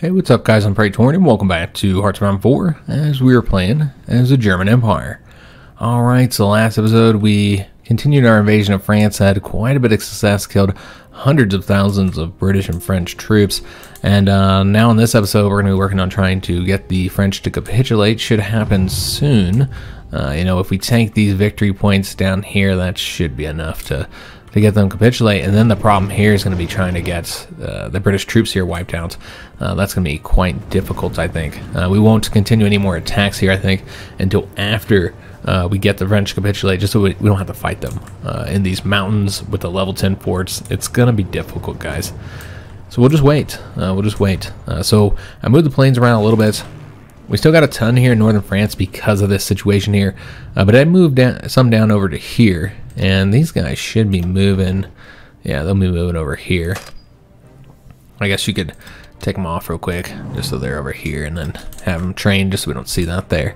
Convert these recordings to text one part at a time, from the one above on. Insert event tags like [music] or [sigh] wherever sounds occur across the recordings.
Hey, what's up, guys? I'm Praetorian, and welcome back to Hearts of Iron 4 as we are playing as the German Empire. Alright, so last episode we continued our invasion of France, had quite a bit of success, killed hundreds of thousands of British and French troops, and uh, now in this episode we're going to be working on trying to get the French to capitulate. Should happen soon. Uh, you know, if we tank these victory points down here, that should be enough to to get them capitulate. And then the problem here is going to be trying to get uh, the British troops here wiped out. Uh, that's going to be quite difficult, I think. Uh, we won't continue any more attacks here, I think, until after uh, we get the French capitulate, just so we, we don't have to fight them uh, in these mountains with the level 10 forts. It's going to be difficult, guys. So we'll just wait. Uh, we'll just wait. so I moved the planes around a little bit. We still got a ton here in northern France because of this situation here, but I moved down, some down over to here and these guys should be moving. Yeah, they'll be moving over here. I guess you could take them off real quick, just so they're over here, and then have them trained just so we don't see that there.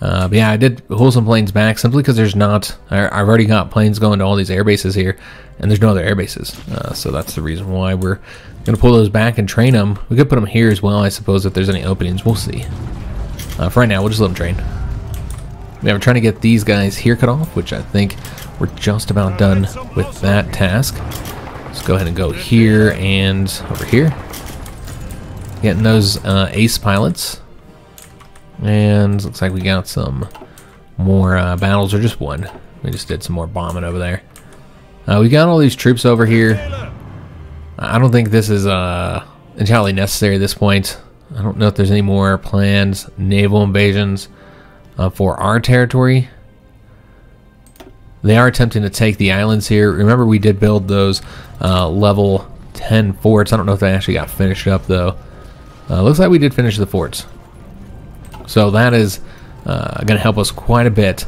Uh, but yeah, I did pull some planes back simply because there's not. I, have already got planes going to all these air bases here, and there's no other air bases. Uh, so that's the reason why we're going to pull those back and train them. We could put them here as well, I suppose, if there's any openings. We'll see. Uh, for right now, we'll just let them train. Yeah, we're trying to get these guys here cut off, which I think we're just about done with that task. Let's go ahead and go here and over here. Getting those uh, ace pilots. And looks like we got some more uh, battles, or just one. We just did some more bombing over there. Uh, we got all these troops over here. I don't think this is uh, entirely necessary at this point. I don't know if there's any more plans, naval invasions uh, for our territory. They are attempting to take the islands here. Remember, we did build those uh, level 10 forts. I don't know if they actually got finished up, though. Uh, looks like we did finish the forts. So that is uh, going to help us quite a bit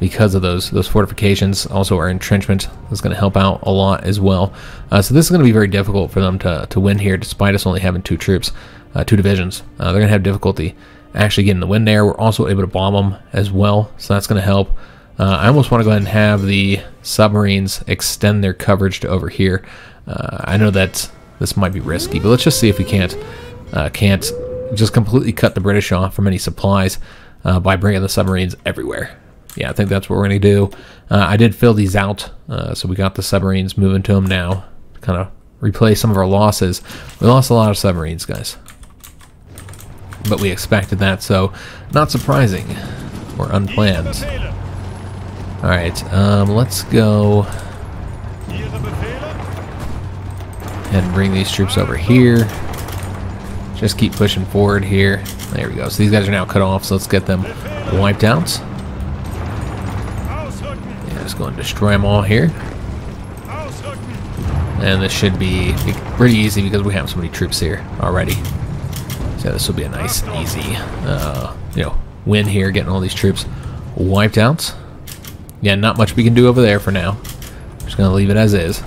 because of those those fortifications. Also, our entrenchment is going to help out a lot as well. Uh, so this is going to be very difficult for them to, to win here, despite us only having two troops, uh, two divisions. Uh, they're going to have difficulty actually getting the win there. We're also able to bomb them as well, so that's going to help. Uh, I almost want to go ahead and have the submarines extend their coverage to over here. Uh, I know that this might be risky, but let's just see if we can't uh, can't just completely cut the British off from any supplies uh, by bringing the submarines everywhere. Yeah, I think that's what we're going to do. I did fill these out, so we got the submarines moving to them now kind of replace some of our losses. We lost a lot of submarines, guys. But we expected that, so not surprising or unplanned. Alright, um, let's go and bring these troops over here. Just keep pushing forward here. There we go. So these guys are now cut off, so let's get them wiped out. Yeah, just go and destroy them all here. And this should be pretty easy because we have so many troops here already. So this will be a nice, easy, uh, you know, win here, getting all these troops wiped out. Yeah, not much we can do over there for now. Just gonna leave it as is.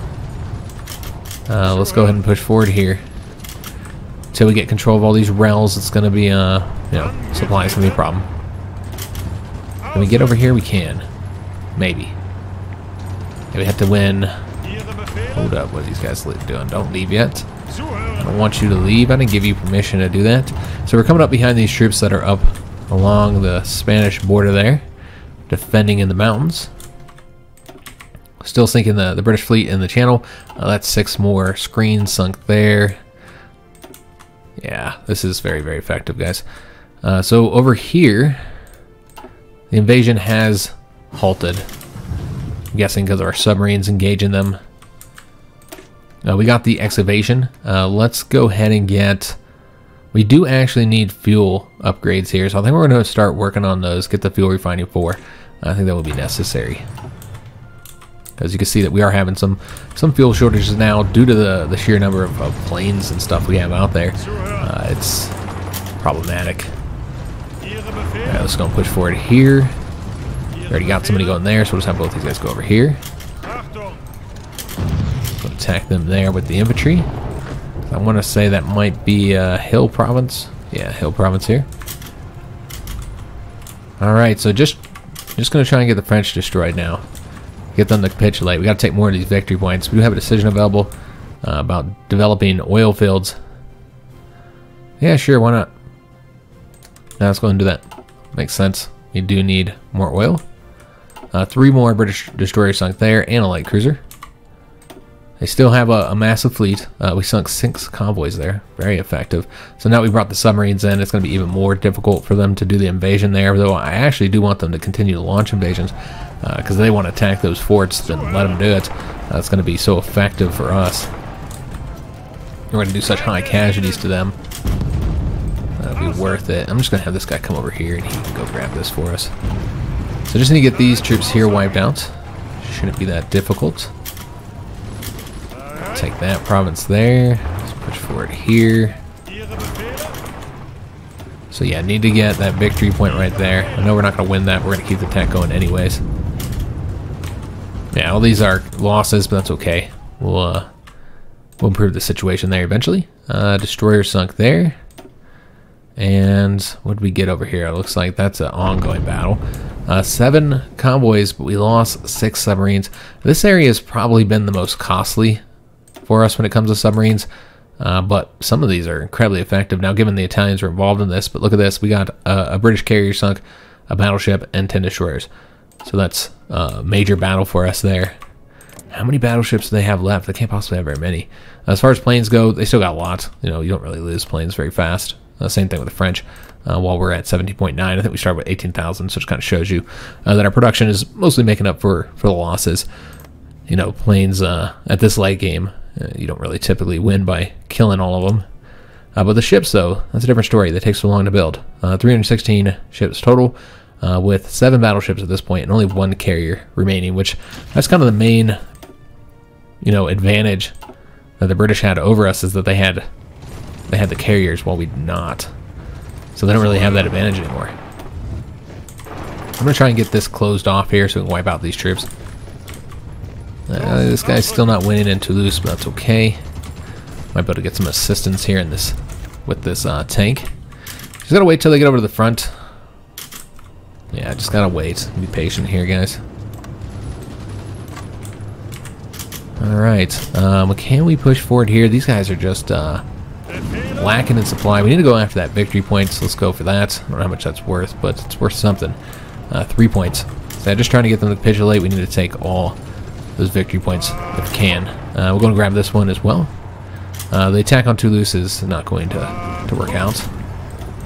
Uh, let's go ahead and push forward here. Until we get control of all these rails, it's gonna be, uh, you know, supplies gonna be a problem. Can we get over here? We can. Maybe. Maybe we have to win. Hold up, what are these guys doing? Don't leave yet. I don't want you to leave. I didn't give you permission to do that. So we're coming up behind these troops that are up along the Spanish border there defending in the mountains. Still sinking the, the British fleet in the channel. Uh, that's six more screens sunk there. Yeah, this is very, very effective, guys. Uh, so over here, the invasion has halted. I'm guessing because our submarines engaging them. Uh, we got the excavation. Uh, let's go ahead and get we do actually need fuel upgrades here, so I think we're going to start working on those, get the fuel refining for. I think that will be necessary. As you can see that we are having some some fuel shortages now due to the, the sheer number of, of planes and stuff we have out there. Uh, it's problematic. Alright, let's go and push forward here. Already got somebody going there, so we'll just have both these guys go over here. Attack them there with the infantry. I want to say that might be uh, Hill Province. Yeah, Hill Province here. Alright, so just just going to try and get the French destroyed now. Get them to capitulate. we got to take more of these victory points. We do have a decision available uh, about developing oil fields. Yeah, sure, why not? Now let's go and do that. Makes sense. We do need more oil. Uh, three more British destroyers sunk there and a light cruiser. They still have a, a massive fleet. Uh, we sunk six convoys there. Very effective. So now we brought the submarines in. It's going to be even more difficult for them to do the invasion there, though I actually do want them to continue to launch invasions because uh, they want to attack those forts, then let them do it. It's going to be so effective for us. We're going to do such high casualties to them. That'll be worth it. I'm just going to have this guy come over here and he can go grab this for us. So just need to get these troops here wiped out. Shouldn't be that difficult. Take that province there. Let's push forward here. So yeah, need to get that victory point right there. I know we're not going to win that. We're going to keep the attack going anyways. Yeah, all these are losses, but that's okay. We'll, uh, we'll improve the situation there eventually. Uh, destroyer sunk there. And what did we get over here? It looks like that's an ongoing battle. Uh, seven convoys, but we lost six submarines. This area has probably been the most costly for us when it comes to submarines. Uh, but some of these are incredibly effective now, given the Italians are involved in this. But look at this: we got a, a British carrier sunk, a battleship, and ten destroyers. So that's a major battle for us there. How many battleships do they have left? They can't possibly have very many. As far as planes go, they still got a lot. You know, you don't really lose planes very fast. Uh, same thing with the French. Uh, while we're at 17.9, I think we started with 18,000, so it kind of shows you uh, that our production is mostly making up for, for the losses. You know, planes uh, at this late game, uh, you don't really typically win by killing all of them. Uh, but the ships, though, that's a different story. They take so long to build. 316 ships total, with seven battleships at this point, and only one carrier remaining. Which that's kind of the main, you know, advantage that the British had over us is that they had they had the carriers while we did not. So they don't really have that advantage anymore. I'm to try and get this closed off here so we can wipe out these troops. Uh, this guy's still not winning in Toulouse, but that's okay. Might be able to get some assistance here in this with this uh, tank. Just gotta wait till they get over to the front. Yeah, just gotta wait. Be patient here, guys. Alright, um, can we push forward here? These guys are just uh, lacking in supply. We need to go after that victory point, so let's go for that. I don't know how much that's worth, but it's worth something. Uh, three points. So just trying to get them to capitulate. We need to take all those victory points if can. Uh, we're going to grab this one as well. Uh, the attack on Toulouse is not going to, to work out.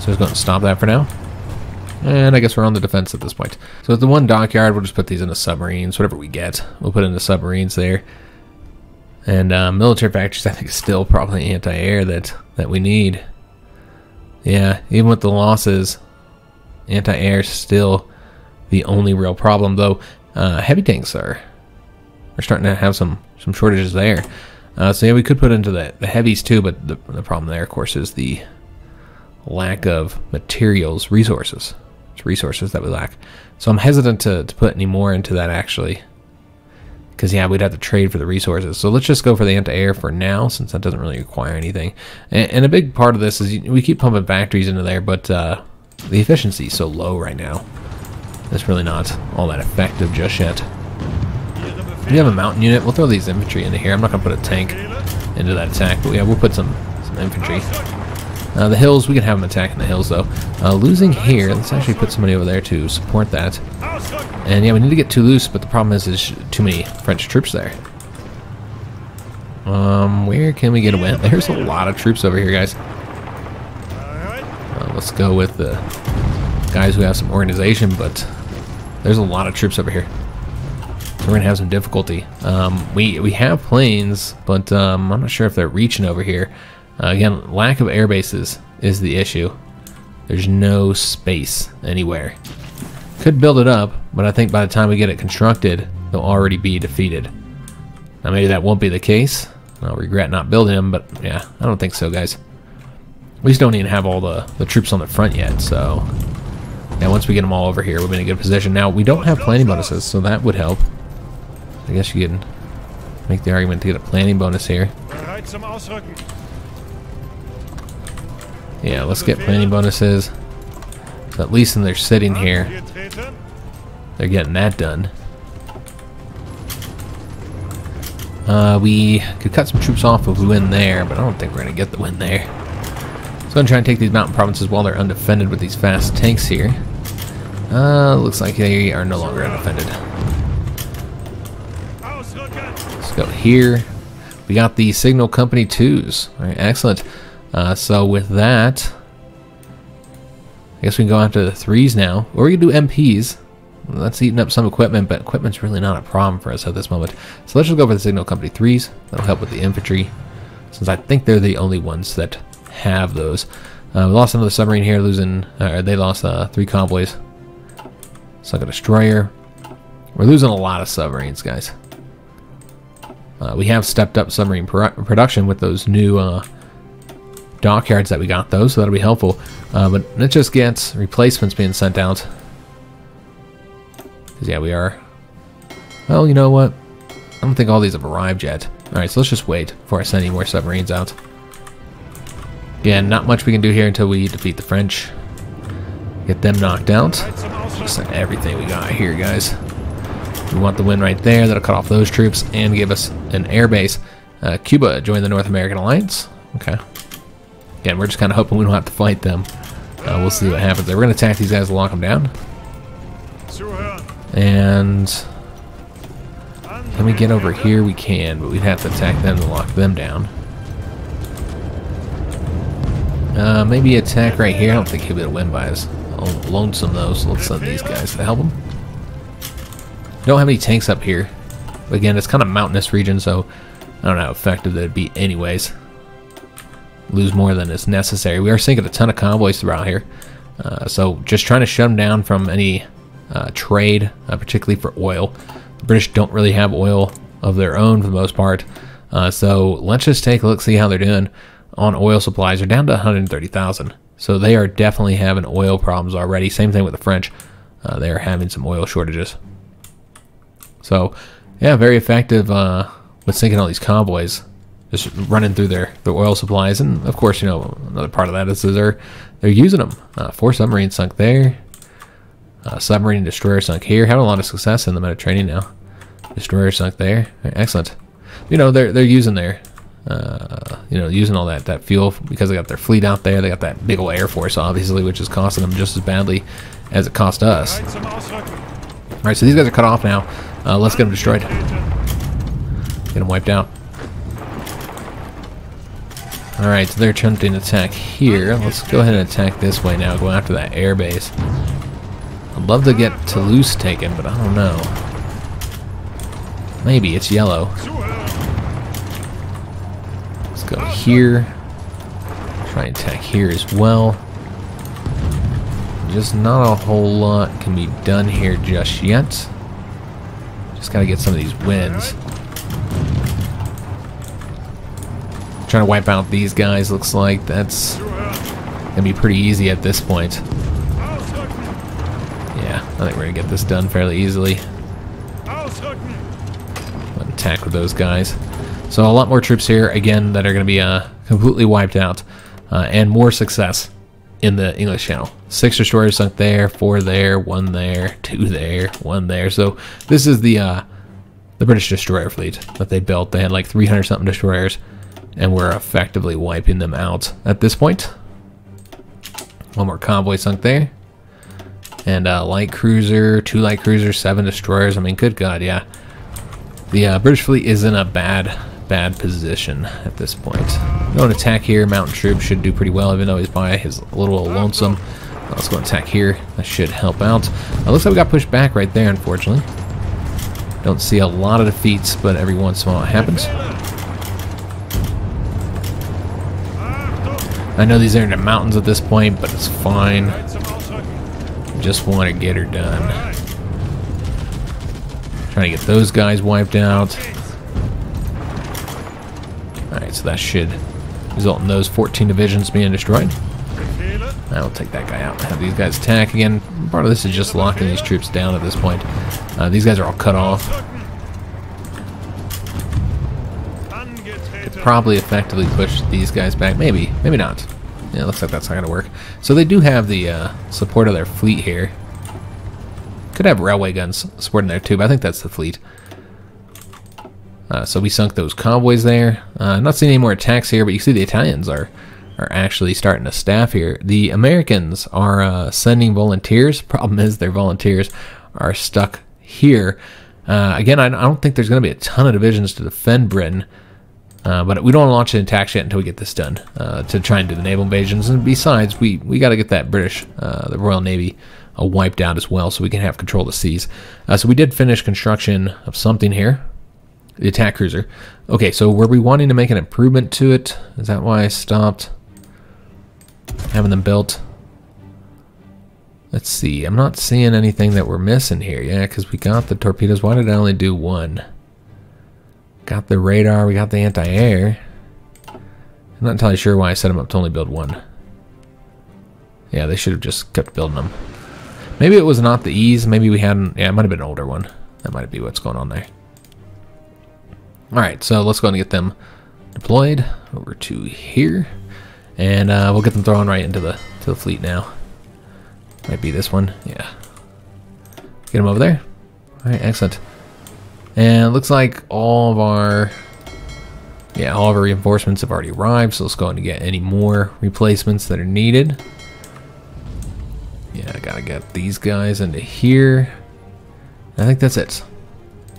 So it's going to stop that for now. And I guess we're on the defense at this point. So at the one dockyard, we'll just put these into submarines. Whatever we get, we'll put into submarines there. And uh, military factories, I think, is still probably anti-air that, that we need. Yeah, even with the losses, anti-air is still the only real problem. Though uh, heavy tanks are are starting to have some some shortages there. Uh, so yeah, we could put into the, the heavies too, but the, the problem there, of course, is the lack of materials, resources. It's resources that we lack. So I'm hesitant to, to put any more into that actually. Because, yeah, we'd have to trade for the resources. So let's just go for the anti-air for now, since that doesn't really require anything. And, and, a big part of this is we keep pumping factories into there, but uh, the efficiency is so low right now. It's really not all that effective just yet. We have a mountain unit. We'll throw these infantry into here. I'm not going to put a tank into that attack, but yeah, we'll put some, some infantry. Uh, the hills, we can have them attacking the hills, though. Uh, losing here, let's actually put somebody over there to support that. And yeah, we need to get Toulouse, but the problem is there's too many French troops there. Um, where can we get a win? [laughs] There's a lot of troops over here, guys. Uh, let's go with the guys who have some organization, but there's a lot of troops over here. We're gonna have some difficulty. Um, we we have planes, but um, I'm not sure if they're reaching over here. Uh, again, lack of air bases is the issue. There's no space anywhere. Could build it up, but I think by the time we get it constructed, they'll already be defeated. Now maybe that won't be the case. I'll regret not building them, but yeah, I don't think so, guys. We just don't even have all the, the troops on the front yet, so... Yeah, once we get them all over here, we'll be in a good position. Now, we don't have planning bonuses, so that would help. I guess you can make the argument to get a planning bonus here. Yeah, let's get planning bonuses. So at least when they're sitting here, they're getting that done. Uh, we could cut some troops off if we win there, but I don't think we're going to get the win there. So I'm going to try and take these mountain provinces while they're undefended with these fast tanks here. Uh, looks like they are no longer undefended. Let's go here. We got the Signal Company 2s. Alright, excellent. Uh, so with that, I guess we can go after the 3s now. Or we can do MPs. That's eating up some equipment, but equipment's really not a problem for us at this moment. So let's just go for the Signal Company 3s. That'll help with the infantry, since I think they're the only ones that have those. Uh, we lost another submarine here, losing, uh, they lost uh, three convoys. Sunk a destroyer. We're losing a lot of submarines, guys. Uh, we have stepped up submarine pro production with those new uh, dockyards that we got, though, so that'll be helpful. Uh, but it just gets replacements being sent out. Because, yeah, we are... Well, you know what? I don't think all these have arrived yet. Alright, so let's just wait before I send any more submarines out. Again, not much we can do here until we defeat the French. Get them knocked out. Just send everything we got here, guys. We want the win right there. That'll cut off those troops and give us an air base. Uh, Cuba joined the North American Alliance. Okay. Again, we're just kind of hoping we don't have to fight them. Uh, we'll see what happens there. We're going to attack these guys and lock them down. And can we get over here? We can, but we'd have to attack them to lock them down. Uh, maybe attack right here. I don't think he'll be able to win by his own lonesome though, so let's send these guys to help him. Don't have any tanks up here. Again, it's kind of mountainous region, so I don't know how effective that'd be anyways. Lose more than is necessary. We are sinking a ton of convoys throughout here. Uh, so just trying to shut them down from any uh, trade, uh, particularly for oil. The British don't really have oil of their own for the most part. Uh, so let's just take a look, see how they're doing on oil supplies. They're down to 130,000. So they are definitely having oil problems already. Same thing with the French. Uh, they're having some oil shortages. So, yeah, very effective uh, with sinking all these convoys, just running through their, their oil supplies. And of course, you know, another part of that is they're they're using them. Uh, four submarines sunk there. Uh, submarine destroyer sunk here. Having a lot of success in the Mediterranean now. Destroyer sunk there. Excellent. You know, they're they're using their uh, you know, using all that that fuel because they got their fleet out there. They got that big old air force, obviously, which is costing them just as badly as it cost us. All right, so these guys are cut off now. Uh, let's get them destroyed. Get them wiped out. Alright, so they're attempting to attack here. Let's go ahead and attack this way now, go after that airbase. I'd love to get Toulouse taken, but I don't know. Maybe, it's yellow. Let's go here. Try and attack here as well. Just not a whole lot can be done here just yet. Just gotta get some of these wins. Trying to wipe out these guys looks like that's gonna be pretty easy at this point. Yeah, I think we're gonna get this done fairly easily. Attack with those guys. So a lot more troops here, again, that are gonna be uh, completely wiped out. Uh, and more success in the English Channel. Six destroyers sunk there, four there, one there, two there, one there. So this is the uh, the British destroyer fleet that they built. They had like 300 something destroyers, and we're effectively wiping them out at this point. One more convoy sunk there. And a light cruiser, two light cruisers, seven destroyers. I mean, good God, yeah. The uh, British fleet is in a bad, bad position at this point. Going attack here. Mountain troops should do pretty well, even though he's by his little lonesome. Let's go attack here. That should help out. Looks like we got pushed back right there, unfortunately. Don't see a lot of defeats, but every once in a while it happens. I know these are in the mountains at this point, but it's fine. Just want to get her done. Trying to get those guys wiped out. Alright, so that should result in those 14 divisions being destroyed. I'll take that guy out. Have these guys attack again. Part of this is just locking these troops down at this point. Uh, these guys are all cut off. Could probably effectively push these guys back. Maybe. Maybe not. Yeah, looks like that's not going to work. So they do have the uh, support of their fleet here. Could have railway guns supporting there too, but I think that's the fleet. Uh, so we sunk those convoys there. Uh, not seeing any more attacks here, but you see the Italians are are actually starting to staff here. The Americans are uh, sending volunteers. Problem is, their volunteers are stuck here. Uh, again, I, I don't think there's going to be a ton of divisions to defend Britain. Uh, but we don't launch an attack yet until we get this done uh, to try and do the naval invasions. And besides, we, we got to get that British, the Royal Navy, wiped out as well so we can have control of the seas. So we did finish construction of something here, the attack cruiser. Okay, so were we wanting to make an improvement to it? Is that why I stopped having them built? Let's see. I'm not seeing anything that we're missing here. Yeah, because we got the torpedoes. Why did I only do one? Got the radar, we got the anti-air. I'm not entirely sure why I set them up to only build one. Yeah, they should have just kept building them. Maybe it was not the ease. Maybe we hadn't. Yeah, it might have been an older one. That might be what's going on there. Alright, so let's go and get them deployed over to here. And uh, we'll get them thrown right into the to the fleet now. Might be this one. Yeah. Get them over there. Alright, excellent. And it looks like all of our yeah, all of our reinforcements have already arrived, so let's go and get any more replacements that are needed. Yeah, I gotta get these guys into here. I think that's it.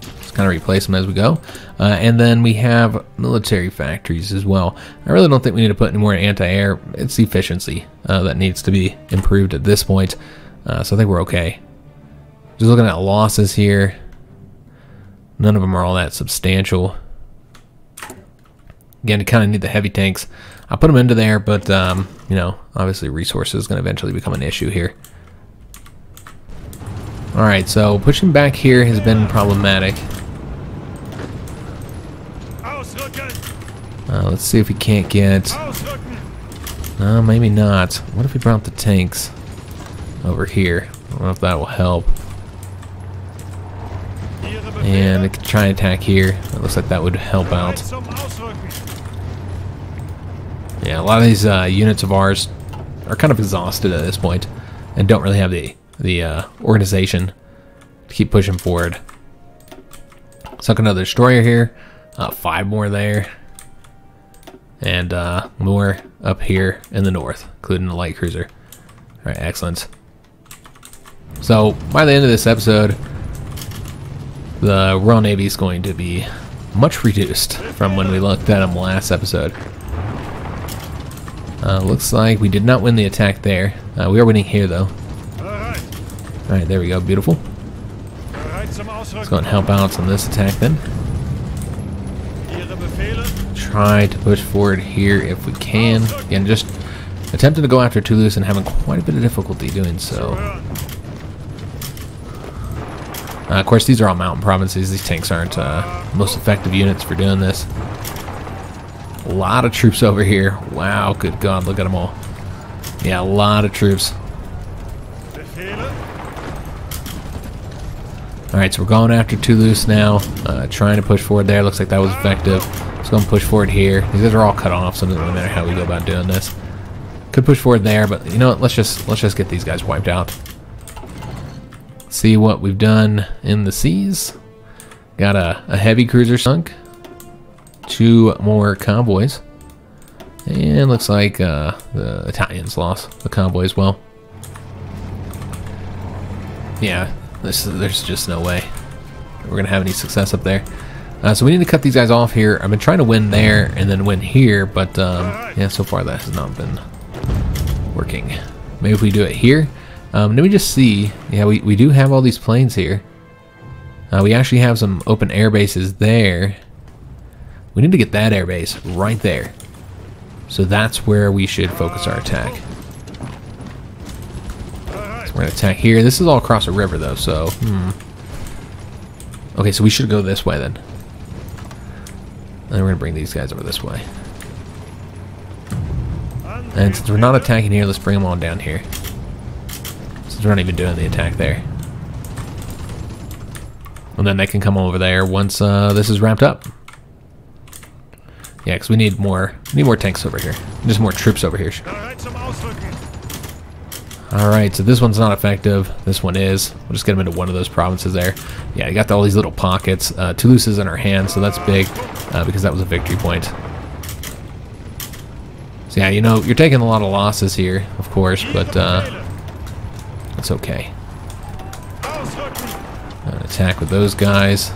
Just kind of replace them as we go. Uh, and then we have military factories as well. I really don't think we need to put any more anti-air. It's efficiency uh, that needs to be improved at this point. Uh, so I think we're okay. Just looking at losses here. None of them are all that substantial. Again, you kind of need the heavy tanks. I put them into there, but, um, you know, obviously resources is going to eventually become an issue here. Alright, so pushing back here has been problematic. Uh, let's see if we can't get... No, maybe not. What if we brought the tanks over here? I don't know if that will help. And could try and attack here. It looks like that would help out. Yeah, a lot of these uh, units of ours are kind of exhausted at this point and don't really have the, the uh, organization to keep pushing forward. Sunk another destroyer here. Uh, five more there. And uh, more up here in the north, including the light cruiser. Alright, excellent. So, by the end of this episode, the Royal Navy is going to be much reduced from when we looked at them last episode. Uh, looks like we did not win the attack there. Uh, we are winning here, though. Alright, there we go. Beautiful. Let's go and help out on this attack, then. Try to push forward here if we can. Again, just attempting to go after Toulouse and having quite a bit of difficulty doing so. Uh, of course, these are all mountain provinces. These tanks aren't uh, most effective units for doing this. A lot of troops over here. Wow, good God, look at them all. Yeah, a lot of troops. Alright, so we're going after Toulouse now. Uh, trying to push forward there. Looks like that was effective. Let's go and push forward here. These guys are all cut off, so it doesn't really matter how we go about doing this. Could push forward there, but you know what? Let's just let's just get these guys wiped out see what we've done in the seas. Got a, a heavy cruiser sunk. Two more convoys. And looks like uh, the Italians lost the convoy as well. Yeah, this, there's just no way we're going to have any success up there. Uh, so we need to cut these guys off here. I've been trying to win there and then win here, but um, yeah, so far that has not been working. Maybe if we do it here, um, let me just see. Yeah, we, we do have all these planes here. Uh, we actually have some open air bases there. We need to get that air base right there. So that's where we should focus our attack. So we're going to attack here. This is all across a river, though, so... Hmm. Okay, so we should go this way, then. And we're to bring these guys over this way. And since we're not attacking here, let's bring them on down here. Since we're not even doing the attack there. And then they can come over there once uh, this is wrapped up. Yeah, because we need more we need more tanks over here. Just more troops over here. Alright, so this one's not effective. This one is. We'll just get them into one of those provinces there. Yeah, you got all these little pockets. Uh, Toulouse is in our hands, so that's big uh, because that was a victory point. So yeah, you know, you're taking a lot of losses here, of course, but uh, it's okay. Attack with those guys.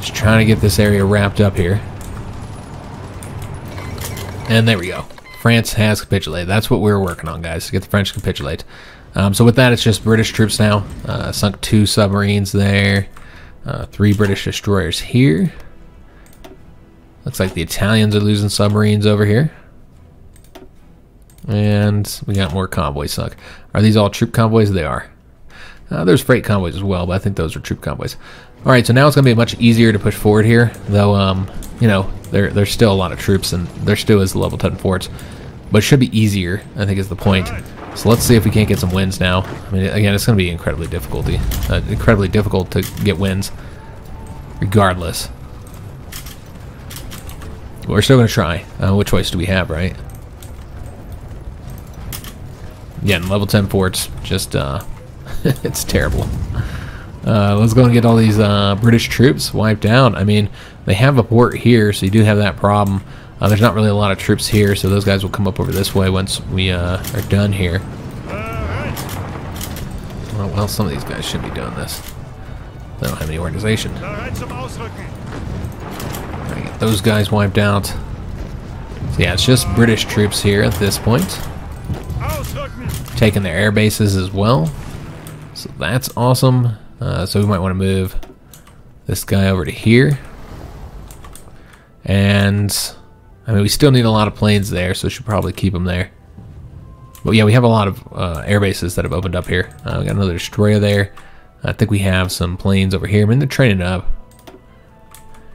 Just trying to get this area wrapped up here. And there we go. France has capitulated. That's what we were working on, guys, to get the French to capitulate. Um, so with that, it's just British troops now. Uh, sunk two submarines there. Uh, three British destroyers here. Looks like the Italians are losing submarines over here. And we got more convoys sunk. Are these all troop convoys? They are. Uh, there's freight convoys as well, but I think those are troop convoys. All right, so now it's going to be much easier to push forward here, though, um, you know, there, there's still a lot of troops, and there still is the level 10 forts. But it should be easier, I think is the point. So let's see if we can't get some wins now. I mean, again, it's going to be incredibly difficulty, uh, incredibly difficult to get wins, regardless. But we're still going to try. Uh, which choice do we have, right? Again, level 10 forts, just, uh, [laughs] it's terrible. Uh, let's go and get all these uh, British troops wiped out. I mean, they have a port here, so you do have that problem. Uh, there's not really a lot of troops here, so those guys will come up over this way once we uh, are done here. Well, well, some of these guys should be doing this. They don't have any organization. Right, get those guys wiped out. So yeah, it's just British troops here at this point. Taking their air bases as well. So that's awesome. Uh, so we might want to move this guy over to here. And I mean, we still need a lot of planes there, so we should probably keep them there. But yeah, we have a lot of uh, air bases that have opened up here. Uh, we got another destroyer there. I think we have some planes over here. I mean, they're training up.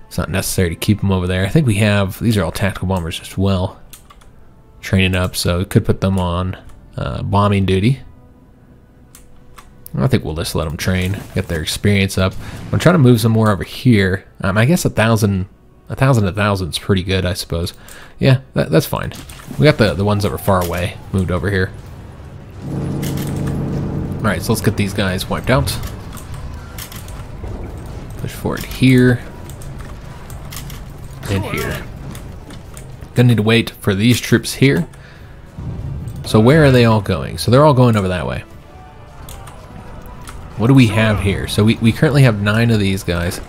It's not necessary to keep them over there. I think we have, these are all tactical bombers as well. Training up, so we could put them on uh, bombing duty. I think we'll just let them train, get their experience up. I'm trying to move some more over here. Um, I guess a thousand a thousand, a thousand is pretty good, I suppose. Yeah, that, that's fine. We got the, the ones that were far away moved over here. Alright, so let's get these guys wiped out. Push forward here. And here. Gonna need to wait for these troops here. So where are they all going? So they're all going over that way. What do we have here? So we, we currently have nine of these guys.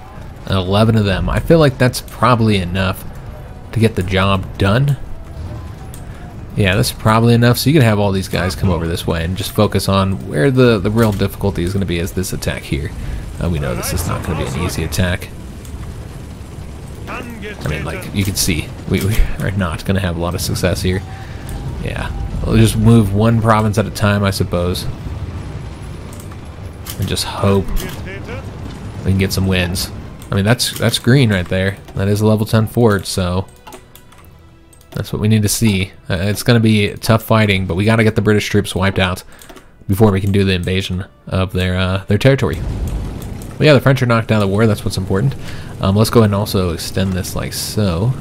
11 of them. I feel like that's probably enough to get the job done. Yeah, that's probably enough. So you can have all these guys come over this way and just focus on where the, the real difficulty is going to be is this attack here. Uh, we know this is not going to be an easy attack. I mean, like, you can see, we, we [laughs] are not going to have a lot of success here. Yeah, we'll just move one province at a time, I suppose. And just hope we can get some wins. I mean, that's that's green right there. That is a level 10 fort, so that's what we need to see. Uh, it's going to be tough fighting, but we got to get the British troops wiped out before we can do the invasion of their uh, their territory. But yeah, the French are knocked out of the war. That's what's important. Um, let's go ahead and also extend this like so.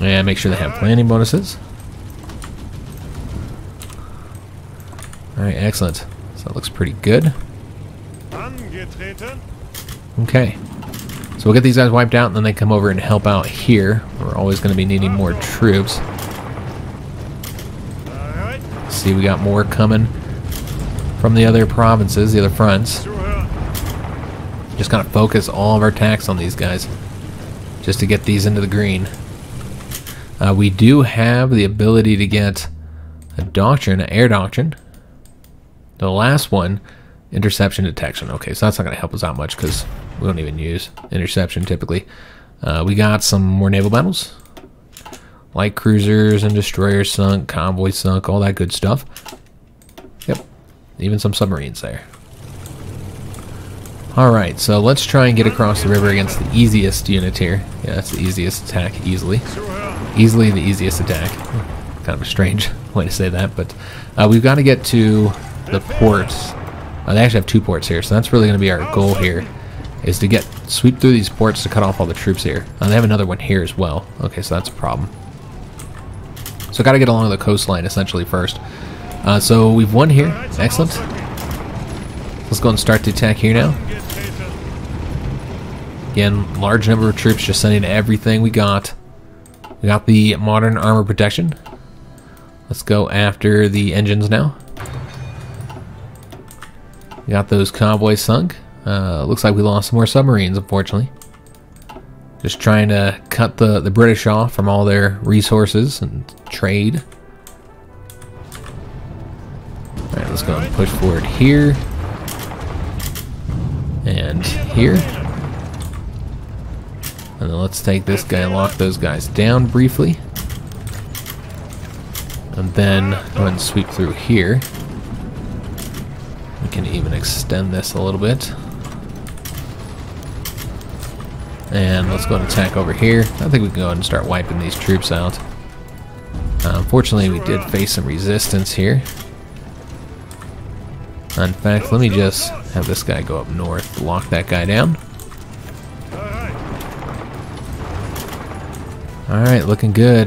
And make sure they have planning bonuses. Alright, excellent. So that looks pretty good. Okay. So we'll get these guys wiped out and then they come over and help out here. We're always going to be needing more troops. See, we got more coming from the other provinces, the other fronts. Just kind of focus all of our attacks on these guys. Just to get these into the green. Uh, we do have the ability to get a doctrine, an air doctrine. The last one Interception detection. Okay, so that's not going to help us out much because we don't even use interception typically. Uh, we got some more naval battles. Light cruisers and destroyers sunk, convoys sunk, all that good stuff. Yep, even some submarines there. Alright, so let's try and get across the river against the easiest unit here. Yeah, that's the easiest attack, easily. Easily the easiest attack. Kind of a strange [laughs] way to say that, but uh, we've got to get to the ports uh, they actually have two ports here, so that's really going to be our goal here, is to get sweep through these ports to cut off all the troops here. And they have another one here as well. Okay, so that's a problem. So got to get along the coastline essentially first. Uh, so we've won here. Excellent. Let's go and start the attack here now. Again, large number of troops just sending everything we got. We got the modern armor protection. Let's go after the engines now. Got those convoys sunk. Uh, looks like we lost some more submarines, unfortunately. Just trying to cut the, the British off from all their resources and trade. Alright, let's go and push forward here. And here. And then let's take this guy and lock those guys down briefly. And then go ahead and sweep through here. Can even extend this a little bit. And let's go and attack over here. I think we can go ahead and start wiping these troops out. Uh, unfortunately, we did face some resistance here. In fact, let me just have this guy go up north, lock that guy down. Alright, looking good.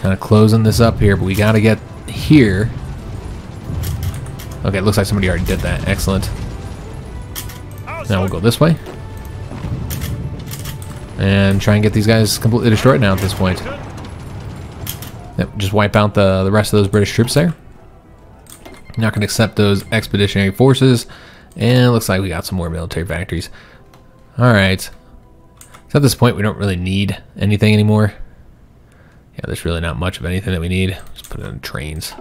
Kind of closing this up here, but we got to get here. Okay, looks like somebody already did that. Excellent. Now we'll go this way. And try and get these guys completely destroyed now at this point. Yep, just wipe out the, the rest of those British troops there. Not going to accept those expeditionary forces. And looks like we got some more military factories. Alright. So at this point, we don't really need anything anymore. Yeah, there's really not much of anything that we need. Just put it on trains.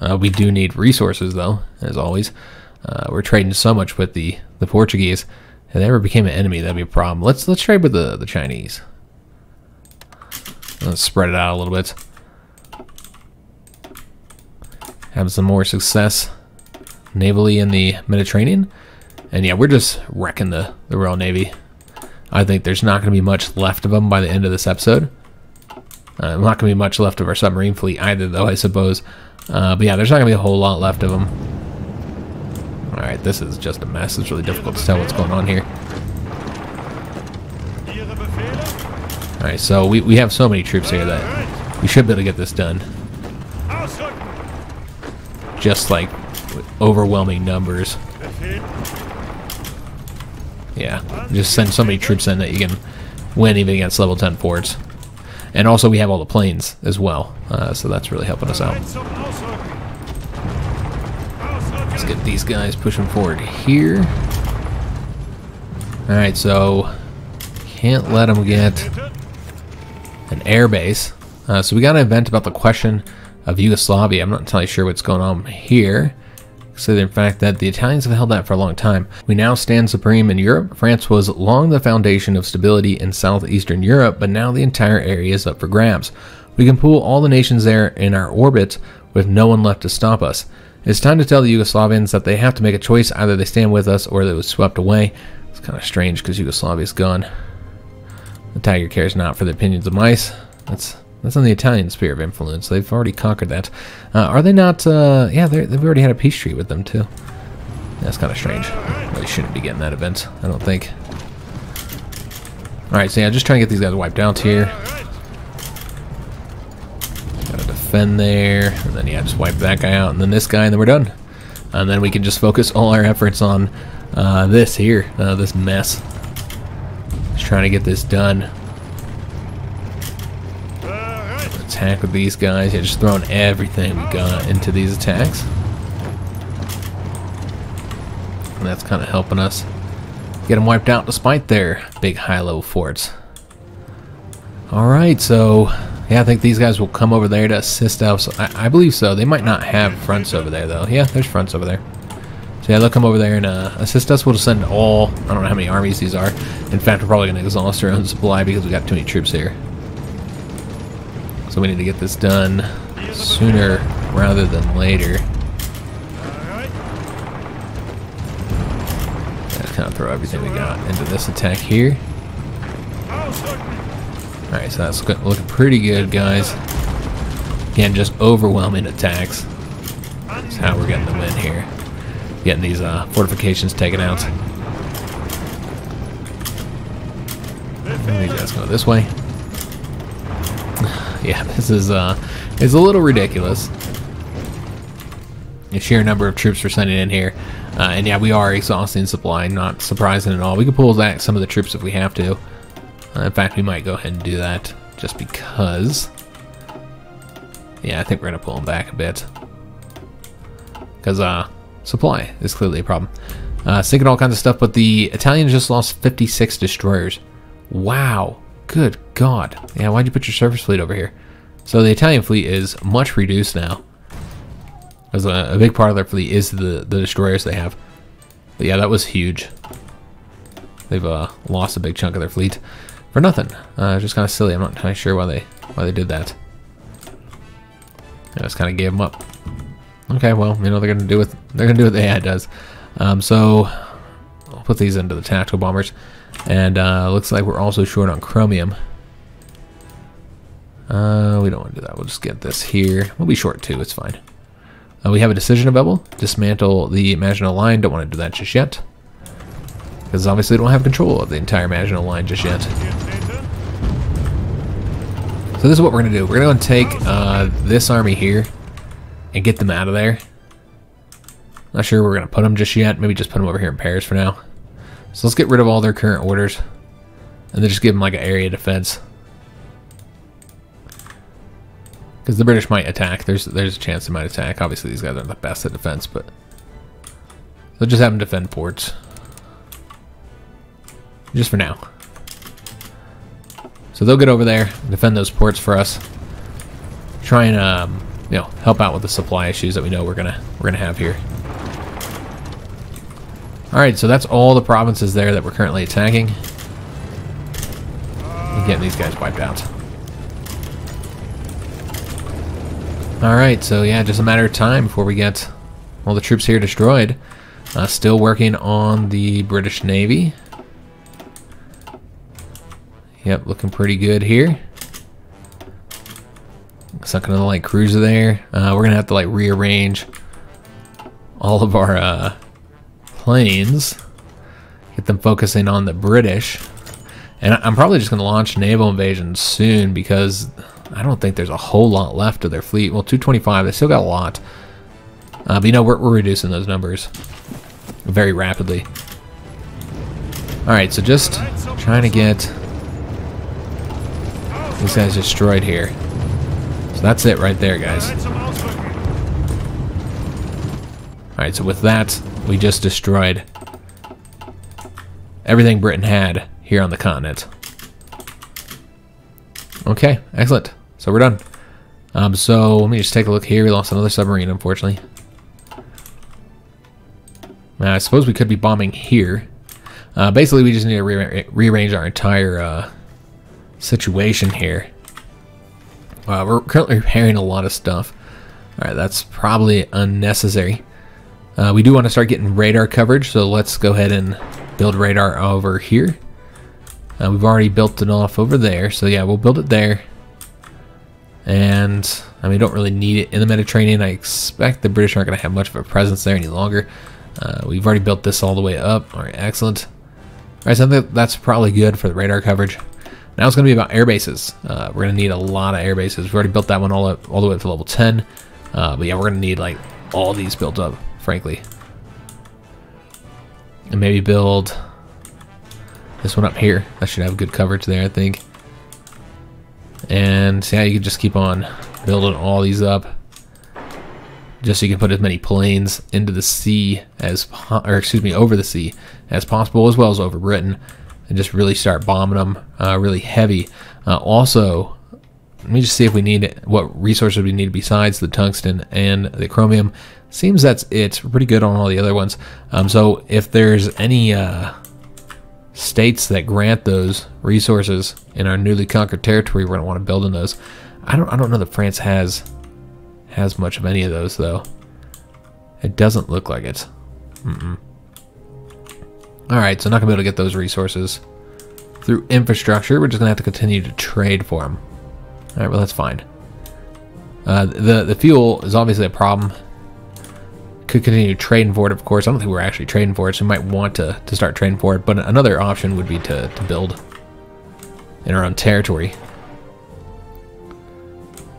Uh, we do need resources, though, as always. Uh, we're trading so much with the, the Portuguese. If they ever became an enemy, that'd be a problem. Let's let's trade with the, the Chinese. Let's spread it out a little bit have some more success navally in the Mediterranean. And yeah, we're just wrecking the, the Royal Navy. I think there's not going to be much left of them by the end of this episode. Uh, not going to be much left of our submarine fleet either, though, I suppose. Uh, but yeah, there's not going to be a whole lot left of them. Alright, this is just a mess. It's really difficult to tell what's going on here. Alright, so we, we have so many troops here that we should be able to get this done just like overwhelming numbers. Yeah, just send so many troops in that you can win even against level 10 forts. And also we have all the planes as well, uh, so that's really helping us out. Let's get these guys pushing forward here. Alright, so can't let them get an air base. Uh, so we got an event about the question of Yugoslavia. I'm not entirely sure what's going on here. Considering the fact that the Italians have held that for a long time. We now stand supreme in Europe. France was long the foundation of stability in southeastern Europe, but now the entire area is up for grabs. We can pull all the nations there in our orbit with no one left to stop us. It's time to tell the Yugoslavians that they have to make a choice. Either they stand with us or they was swept away. It's kind of strange because Yugoslavia's gone. The tiger cares not for the opinions of mice. That's that's on the Italian sphere of influence. They've already conquered that. Uh, are they not? Uh, yeah, they've already had a peace treaty with them too. That's kind of strange. They shouldn't be getting that event. I don't think. All right, so yeah, just trying to get these guys wiped out here. Gotta defend there, and then yeah, just wipe that guy out, and then this guy, and then we're done. And then we can just focus all our efforts on uh, this here, uh, this mess. Just trying to get this done attack with these guys. Yeah, just throwing everything we got into these attacks. And that's kind of helping us get them wiped out despite their big high-level forts. Alright, so yeah, I think these guys will come over there to assist us. I, I, believe so. They might not have fronts over there, though. Yeah, there's fronts over there. So yeah, they'll come over there and uh, assist us. We'll send all, I don't know how many armies these are. In fact, we're probably going to exhaust our own supply because we got too many troops here. So we need to get this done sooner rather than later. Gotta kind of throw everything we got into this attack here. Alright, so that's looking pretty good, guys. Again, just overwhelming attacks. That's how we're getting the win here. Getting these uh, fortifications taken out. These guys go this way [laughs] yeah, this is uh, is a little ridiculous. The sheer number of troops we're sending in here. Uh, and yeah, we are exhausting supply, not surprising at all. We can pull back some of the troops if we have to. Uh, in fact, we might go ahead and do that. just because. Yeah, I think we're going to pull them back a bit. Because uh, supply is clearly a problem. Uh, sinking all kinds of stuff, but the Italians just lost 56 destroyers. Wow. Good God. Yeah, why'd you put your surface fleet over here? So the Italian fleet is much reduced now. Because a, a, big part of their fleet is the, the destroyers they have. But yeah, that was huge. They've uh, lost a big chunk of their fleet for nothing. Uh, just kind of silly. I'm not entirely sure why they why they did that. I just kind of gave them up. Okay, well, you know they're gonna do what they're gonna do what the AI does. Um, so I'll put these into the tactical bombers, and uh, looks like we're also short on chromium. Uh, we don't want to do that. We'll just get this here. We'll be short too. It's fine. Uh, we have a decision available. Dismantle the Maginot Line. Don't want to do that just yet. Because obviously we don't have control of the entire Maginot Line just yet. So this is what we're going to do. We're going to take uh, this army here and get them out of there. Not sure we're going to put them just yet. Maybe just put them over here in Paris for now. So let's get rid of all their current orders. And then just give them like an area defense. Because the British might attack. There's there's a chance they might attack. Obviously these guys aren't the best at defense, but... They'll just have them defend ports. Just for now. So they'll get over there, defend those ports for us. Try and um, you know, help out with the supply issues that we know we're gonna we're gonna have here. Alright, so that's all the provinces there that we're currently attacking. And getting these guys wiped out. Alright, so yeah, just a matter of time before we get all the troops here destroyed. Uh, still working on the British Navy. Yep, looking pretty good here. On the light cruiser there. Uh, we're gonna have to like rearrange all of our uh, planes. Get them focusing on the British. And I'm probably just gonna launch naval invasion soon because I don't think there's a whole lot left of their fleet. Well, 225, they still got a lot. Uh, but you know, we're, we're reducing those numbers very rapidly. Alright, so just trying to get these guys destroyed here. So that's it right there, guys. Alright, so with that, we just destroyed everything Britain had here on the continent. Okay, excellent. So we're done. Um, so let me just take a look here. We lost another submarine, unfortunately. Now, I suppose we could be bombing here. Uh, basically, we just need to re rearrange our entire uh, situation here. Uh, we're currently repairing a lot of stuff. Alright, that's probably unnecessary. Uh, we do want to start getting radar coverage, so let's go ahead and build radar over here. Uh, we've already built it off over there, so yeah, we'll build it there. And, I mean, don't really need it in the Mediterranean. I expect the British aren't going to have much of a presence there any longer. Uh, we've already built this all the way up. Alright, excellent. Alright, so that's probably good for the radar coverage. Now it's going to be about air bases. Uh, we're going to need a lot of air bases. We've already built that one all, up, all the way up to level 10. Uh, but yeah, we're going to need like all these built up, frankly. And maybe build this one up here. That should have good coverage there, I think. And yeah, you can just keep on building all these up. Just so you can put as many planes into the sea as, or excuse me, over the sea as possible, as well as over Britain and just really start bombing them uh, really heavy. Uh, also, let me just see if we need what resources we need besides the tungsten and the chromium. Seems that's it. Pretty good on all the other ones. Um, so if there's any uh, states that grant those resources in our newly conquered territory, we're gonna want to build in those. I don't. I don't know that France has has much of any of those though. It doesn't look like it. Mm -mm. Alright, so not to be able to get those resources through infrastructure. We're just going to have to continue to trade for them. Alright, well that's fine. Uh, the, the fuel is obviously a problem. Could continue trading for it, of course. I don't think we're actually trading for it, so we might want to, to start trading for it. But another option would be to, to build in our own territory.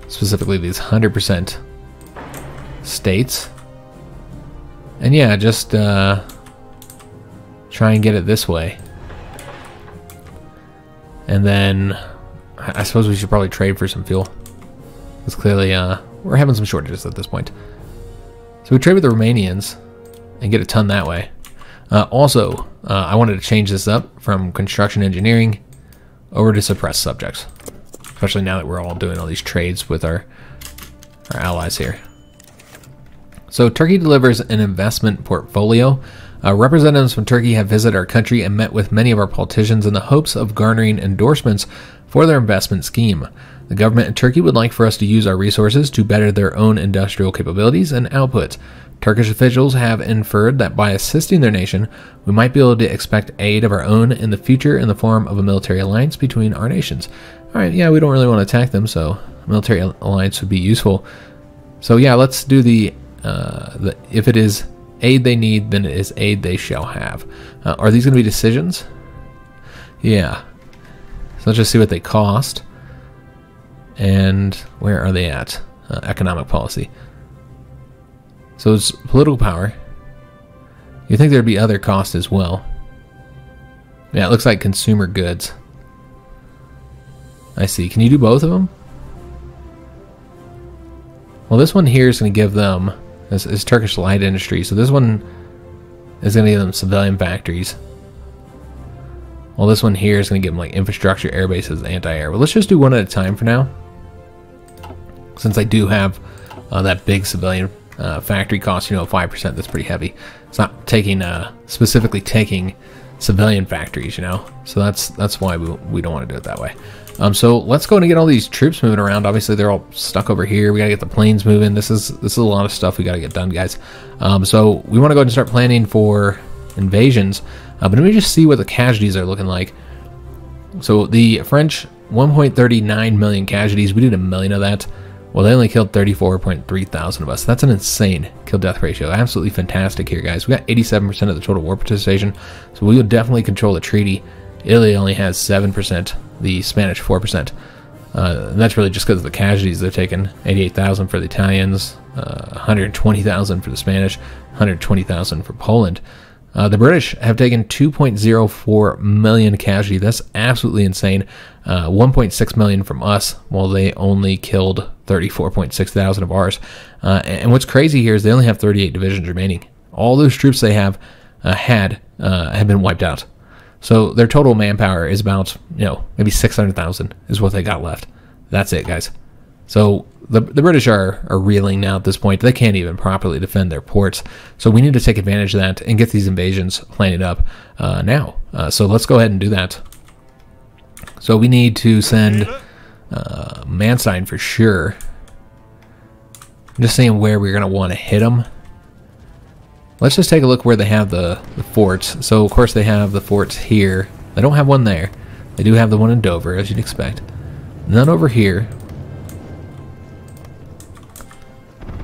Specifically these 100% states. And yeah, just... Uh, try and get it this way. And then I suppose we should probably trade for some fuel. It's clearly, uh, we're having some shortages at this point. So we trade with the Romanians and get a ton that way. Uh, also, uh, I wanted to change this up from construction engineering over to suppressed subjects. Especially now that we're all doing all these trades with our, our allies here. So Turkey delivers an investment portfolio. Uh, representatives from Turkey have visited our country and met with many of our politicians in the hopes of garnering endorsements for their investment scheme. The government in Turkey would like for us to use our resources to better their own industrial capabilities and output. Turkish officials have inferred that by assisting their nation, we might be able to expect aid of our own in the future in the form of a military alliance between our nations. All right, yeah, we don't really want to attack them, so military alliance would be useful. So yeah, let's do the, uh, the if it is aid they need, then it is aid they shall have. Uh, are these going to be decisions? Yeah. So let's just see what they cost. And where are they at? Uh, economic policy. So it's political power. You think there'd be other costs as well. Yeah, it looks like consumer goods. I see. Can you do both of them? Well, this one here is going to give them this is Turkish light industry. So this one is going to give them civilian factories. Well, this one here is going to give them like infrastructure, air bases, anti-air. But let's just do one at a time for now. Since I do have uh, that big civilian uh, factory cost, you know, 5%, that's pretty heavy. It's not taking, uh, specifically taking civilian factories, you know? So that's that's why we, we don't want to do it that way. Um, so let's go and get all these troops moving around. Obviously, they're all stuck over here. We gotta get the planes moving. This is this is a lot of stuff we gotta get done, guys. Um, so we want to go ahead and start planning for invasions. Uh, but let me just see what the casualties are looking like. So the French 1.39 million casualties. We did a million of that. Well, they only killed 34.3 thousand of us. That's an insane kill death ratio. Absolutely fantastic here, guys. We got 87% of the total war participation, so we will definitely control the treaty. Italy only has 7%, the Spanish 4%. Uh, and that's really just because of the casualties they've taken 88,000 for the Italians, uh, 120,000 for the Spanish, 120,000 for Poland. Uh, the British have taken 2.04 million casualties. That's absolutely insane. Uh, 1.6 million from us, while they only killed 34.6 thousand of ours. Uh, and what's crazy here is they only have 38 divisions remaining. All those troops they have uh, had uh, have been wiped out. So their total manpower is about, you know, maybe 600,000 is what they got left. That's it, guys. So the, the British are, are reeling now at this point. They can't even properly defend their ports. So we need to take advantage of that and get these invasions planted up uh, now. Uh, so let's go ahead and do that. So we need to send uh, Manstein for sure. I'm just saying where we're going to want to hit them. Let's just take a look where they have the, the forts. So, of course, they have the forts here. They don't have one there. They do have the one in Dover, as you'd expect. None over here.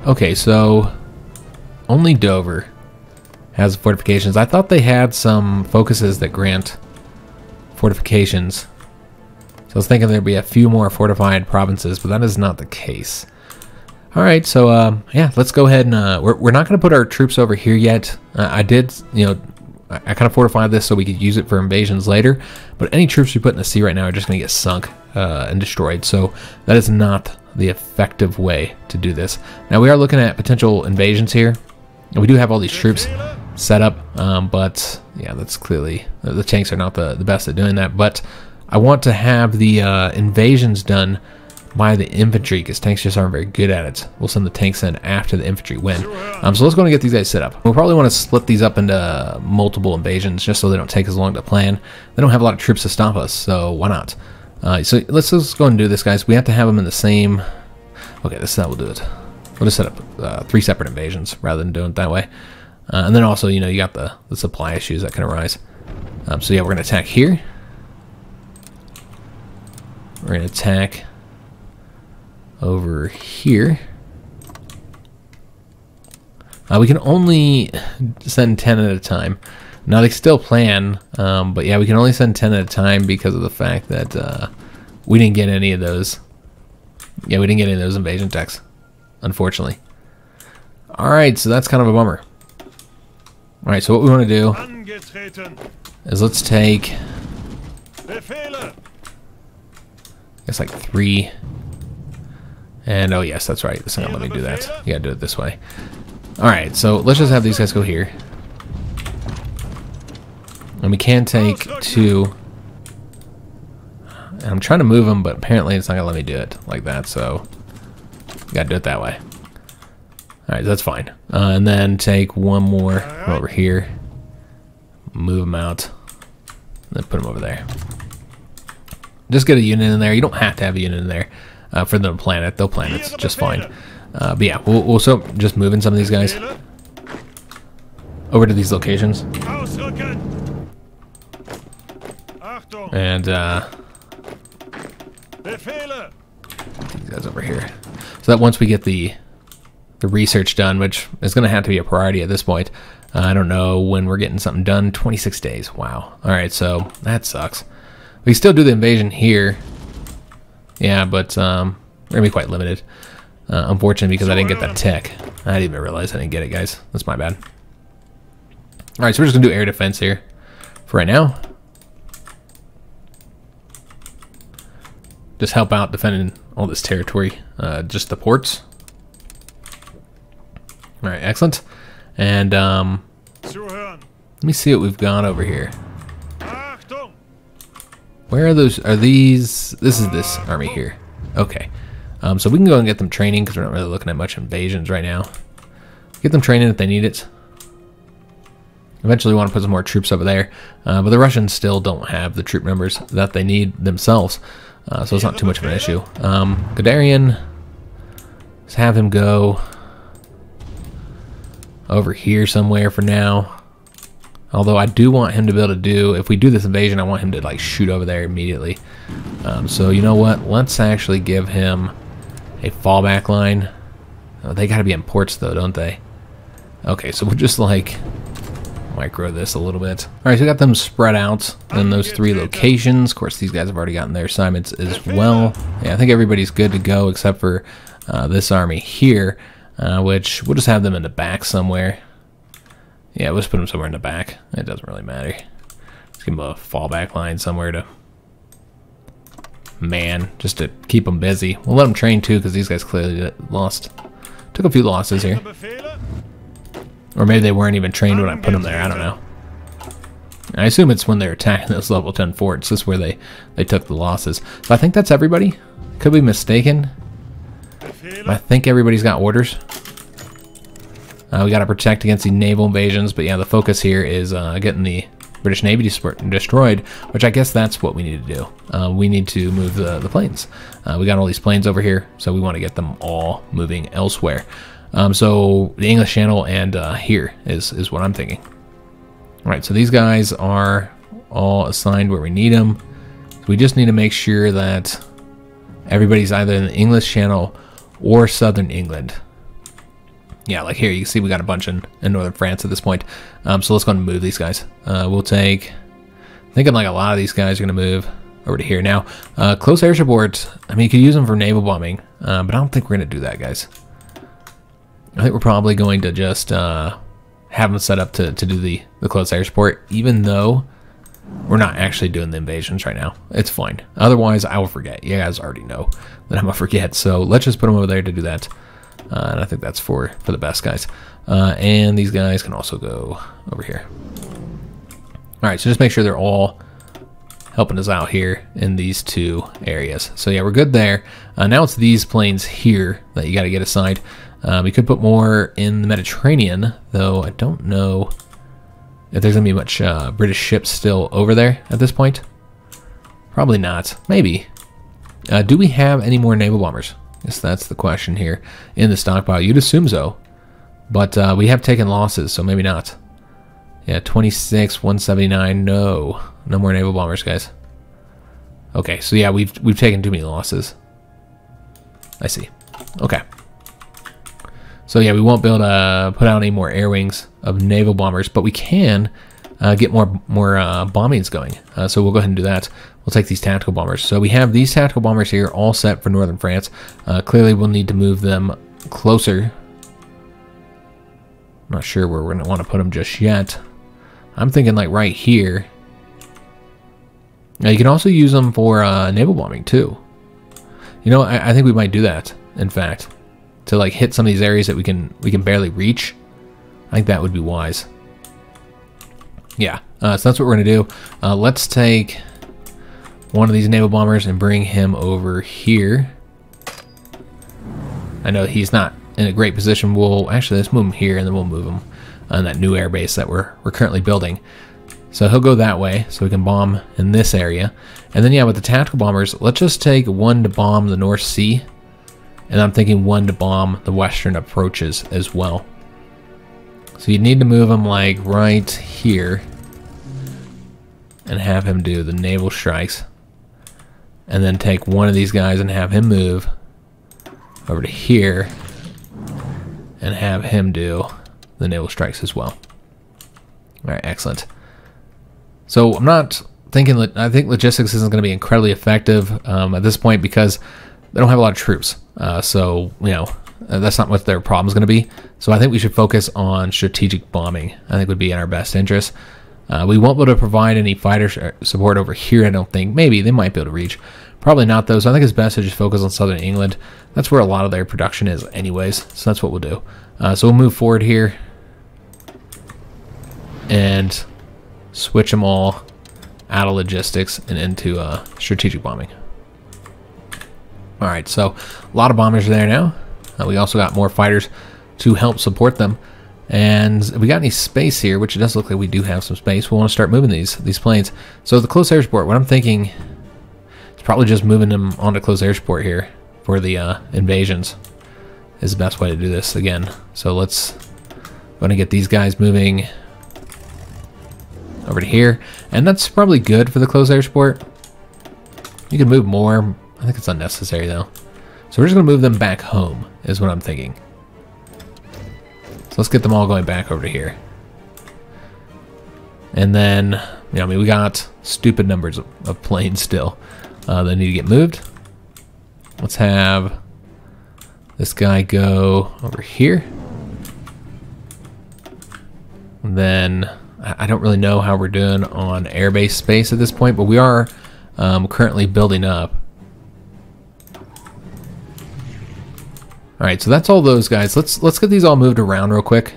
Okay, so only Dover has fortifications. I thought they had some focuses that grant fortifications. So I was thinking there'd be a few more fortified provinces, but that is not the case. All right, so um, yeah, let's go ahead and uh, we're, we're not going to put our troops over here yet. Uh, I did, you know, I, I kind of fortified this so we could use it for invasions later. But any troops we put in the sea right now are just going to get sunk uh, and destroyed. So that is not the effective way to do this. Now we are looking at potential invasions here. And we do have all these troops set up, um, but yeah, that's clearly the tanks are not the, the best at doing that. But I want to have the uh, invasions done by the infantry because tanks just aren't very good at it. We'll send the tanks in after the infantry win. Um, so let's go and get these guys set up. We'll probably want to split these up into multiple invasions just so they don't take as long to plan. They don't have a lot of troops to stop us, so why not? Uh, so let's just go and do this, guys. We have to have them in the same... Okay, this is how we'll do it. We'll just set up uh, three separate invasions rather than doing it that way. Uh, and then also, you know, you got the, the supply issues that can arise. Um, so yeah, we're going to attack here. We're going to attack over here. Uh, we can only send 10 at a time. Now they still plan, um, but yeah, we can only send 10 at a time because of the fact that uh, we didn't get any of those. Yeah, we didn't get any of those invasion techs, unfortunately. Alright, so that's kind of a bummer. Alright, so what we want to do is let's take I guess like three. And oh yes, that's right. It's not gonna let me do that. You gotta do it this way. Alright, so let's just have these guys go here. And we can take two. And I'm trying to move them, but apparently it's not gonna let me do it like that, so gotta do it that way. Alright, that's fine. Uh, and then take one more over here. Move them out. And then put them over there. Just get a unit in there. You don't have to have a unit in there uh, for them to plan it. They'll plan it just fine. Uh, but yeah, we'll, we'll so just moving some of these guys over to these locations. And uh, these guys over here. So that once we get the the research done, which is going to have to be a priority at this point. Uh, I don't know when we're getting something done. 26 days. Wow. All right, so that sucks. We still do the invasion here. Yeah, but um, we're to be quite limited. Uh, unfortunately, because I didn't get that tech. I didn't even realize I didn't get it, guys. That's my bad. All right, so we're just going to do air defense here for right now. Just help out defending all this territory. Uh, just the ports. All right, excellent. And um, let me see what we've got over here. Where are those? Are these? This is this army here. Okay. Um, so we can go and get them training because we're not really looking at much invasions right now. Get them training if they need it. Eventually, we want to put some more troops over there, uh, but the Russians still don't have the troop numbers that they need themselves, uh, so it's not too much of an issue. Um, Guderian, let's have him go over here somewhere for now. Although I do want him to be able to do, if we do this invasion, I want him to like shoot over there immediately. Um, so you know what? Let's actually give him a fallback line. Oh, they got to be in ports though, don't they? Okay, so we'll just like micro this a little bit. All right, so we got them spread out in those three locations. Of course, these guys have already gotten their assignments as well. Yeah, I think everybody's good to go except for uh, this army here uh, which we'll just have them in the back somewhere. Yeah, just put them somewhere in the back. It doesn't really matter. Let's give them a fallback line somewhere to man, just to keep them busy. We'll let them train too, because these guys clearly lost. Took a few losses here. Or maybe they weren't even trained when I put them there. I don't know. I assume it's when they're attacking those level 10 forts. This is where they, they took the losses. So I think that's everybody. Could be mistaken. I think everybody's got orders. Uh, we got to protect against the naval invasions, but yeah, the focus here is uh, getting the British Navy destroyed, which I guess that's what we need to do. Uh, we need to move the, the planes. Uh, we got all these planes over here, so we want to get them all moving elsewhere. Um, so the English Channel and uh, here is, is what I'm thinking. All right, so these guys are all assigned where we need them. So we just need to make sure that everybody's either in the English Channel or southern England. Yeah, like here, you can see we got a bunch in, in northern France at this point. Um, so let's go and move these guys. Uh, we'll take, thinking like a lot of these guys are going to move over to here. Now, uh, close air support, I mean, you could use them for naval bombing, uh, but I don't think we're going to do that, guys. I think we're probably going to just uh, have them set up to, to do the, the close air support, even though we're not actually doing the invasions right now. It's fine. Otherwise, I will forget. You guys already know that I'm going to forget. So let's just put them over there to do that. Uh, and I think that's for, for the best guys. Uh, and these guys can also go over here. All right, so just make sure they're all helping us out here in these two areas. So yeah, we're good there. Uh, now it's these planes here that you got to get assigned. Um, we could put more in the Mediterranean, though I don't know if there's going to be much uh, British ships still over there at this point. Probably not. Maybe. Uh, do we have any more naval bombers? Guess that's the question here in the stockpile. You'd assume so. But uh, we have taken losses, so maybe not. Yeah, 26, 179. No. No more naval bombers, guys. Okay, so yeah, we've we've taken too many losses. I see. Okay. So yeah, we won't be able to put out any more air wings of naval bombers, but we can uh, get more more uh, bombings going. Uh, so we'll go ahead and do that. We'll take these tactical bombers. So we have these tactical bombers here all set for northern France. Uh, clearly, we'll need to move them closer. I'm not sure where we're going to want to put them just yet. I'm thinking like right here. Now you can also use them for uh, naval bombing too. You know, I, I think we might do that. In fact, to like hit some of these areas that we can we can barely reach. I think that would be wise. Yeah, uh, so that's what we're gonna do. Uh, let's take one of these naval bombers and bring him over here. I know he's not in a great position. We'll actually let's move him here and then we'll move him on that new airbase that we're we're currently building. So he'll go that way, so we can bomb in this area. And then yeah, with the tactical bombers, let's just take one to bomb the North Sea, and I'm thinking one to bomb the western approaches as well. So you need to move him like right here, and have him do the naval strikes. And then take one of these guys and have him move over to here, and have him do the naval strikes as well. All right, excellent. So I'm not thinking that I think logistics isn't going to be incredibly effective um, at this point because they don't have a lot of troops. Uh, so you know uh, that's not what their problem is going to be. So I think we should focus on strategic bombing. I think would be in our best interest. Uh, we won't be able to provide any fighter support over here. I don't think. Maybe they might be able to reach. Probably not though. So I think it's best to just focus on southern England. That's where a lot of their production is, anyways. So that's what we'll do. Uh, so we'll move forward here and switch them all out of logistics and into uh, strategic bombing. All right, so a lot of bombers there now. Uh, we also got more fighters to help support them. And we got any space here, which it does look like we do have some space. We want to start moving these these planes. So the close air support, what I'm thinking is probably just moving them onto close air support here for the uh, invasions is the best way to do this again. So let's, going to get these guys moving over to here. And that's probably good for the close air support. You can move more. I think it's unnecessary though. So we're just going to move them back home is what I'm thinking. So let's get them all going back over to here. And then, you know, I mean, we got stupid numbers of, of planes still uh, that need to get moved. Let's have this guy go over here. And then I don't really know how we're doing on airbase space at this point, but we are um, currently building up. All right, so that's all those guys. Let's let's get these all moved around real quick,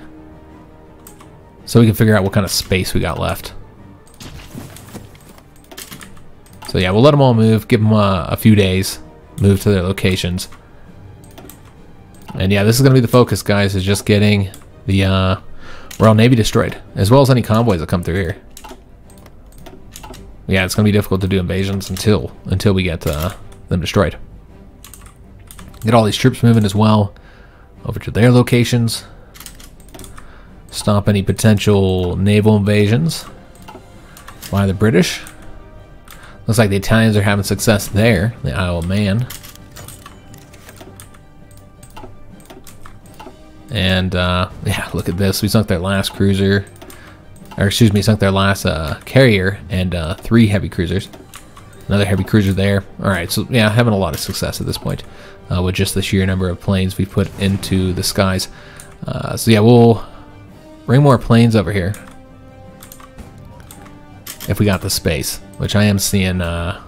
so we can figure out what kind of space we got left. So yeah, we'll let them all move. Give them uh, a few days, move to their locations. And yeah, this is gonna be the focus, guys. Is just getting the uh, Royal Navy destroyed, as well as any convoys that come through here. Yeah, it's going to be difficult to do invasions until until we get uh, them destroyed. Get all these troops moving as well over to their locations. Stop any potential naval invasions by the British. Looks like the Italians are having success there, the Isle of Man. And uh, yeah, look at this. We sunk their last cruiser, or excuse me, sunk their last uh, carrier and uh, three heavy cruisers. Another heavy cruiser there. All right, so yeah, having a lot of success at this point uh, with just the sheer number of planes we've put into the skies. Uh, so yeah, we'll bring more planes over here if we got the space, which I am seeing. Uh,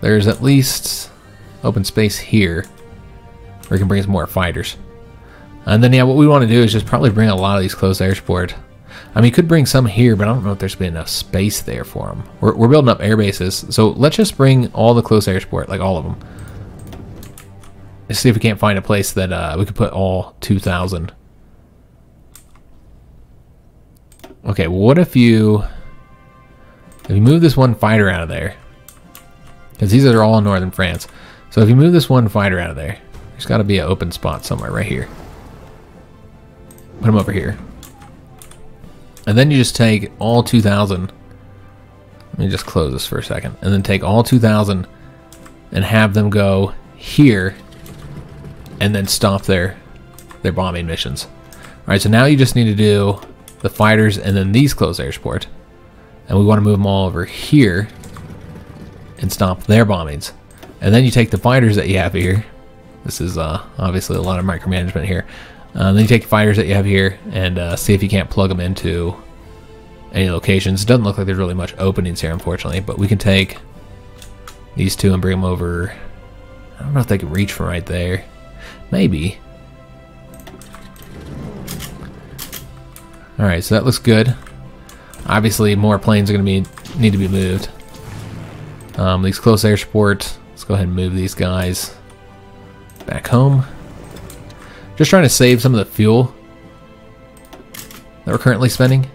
there's at least open space here where we can bring some more fighters. And then, yeah, what we want to do is just probably bring a lot of these closed air support. I mean, could bring some here, but I don't know if there's been enough space there for them. We're, we're building up air bases, so let's just bring all the close air support, like all of them. Let's see if we can't find a place that uh, we could put all 2,000. Okay, what if you... If you move this one fighter out of there, because these are all in northern France. So if you move this one fighter out of there, there's got to be an open spot somewhere right here. Put them over here. And then you just take all 2,000. Let me just close this for a second. And then take all 2,000 and have them go here and then stop their, their bombing missions. Alright, so now you just need to do the fighters and then these close air support. And we want to move them all over here and stop their bombings. And then you take the fighters that you have here. This is uh, obviously a lot of micromanagement here. Uh, then you take the fighters that you have here and uh, see if you can't plug them into any locations. It doesn't look like there's really much openings here, unfortunately, but we can take these two and bring them over I don't know if they can reach from right there. Maybe. Alright, so that looks good. Obviously, more planes are going to be need to be moved. Um, these close air support, let's go ahead and move these guys back home. Just trying to save some of the fuel that we're currently spending.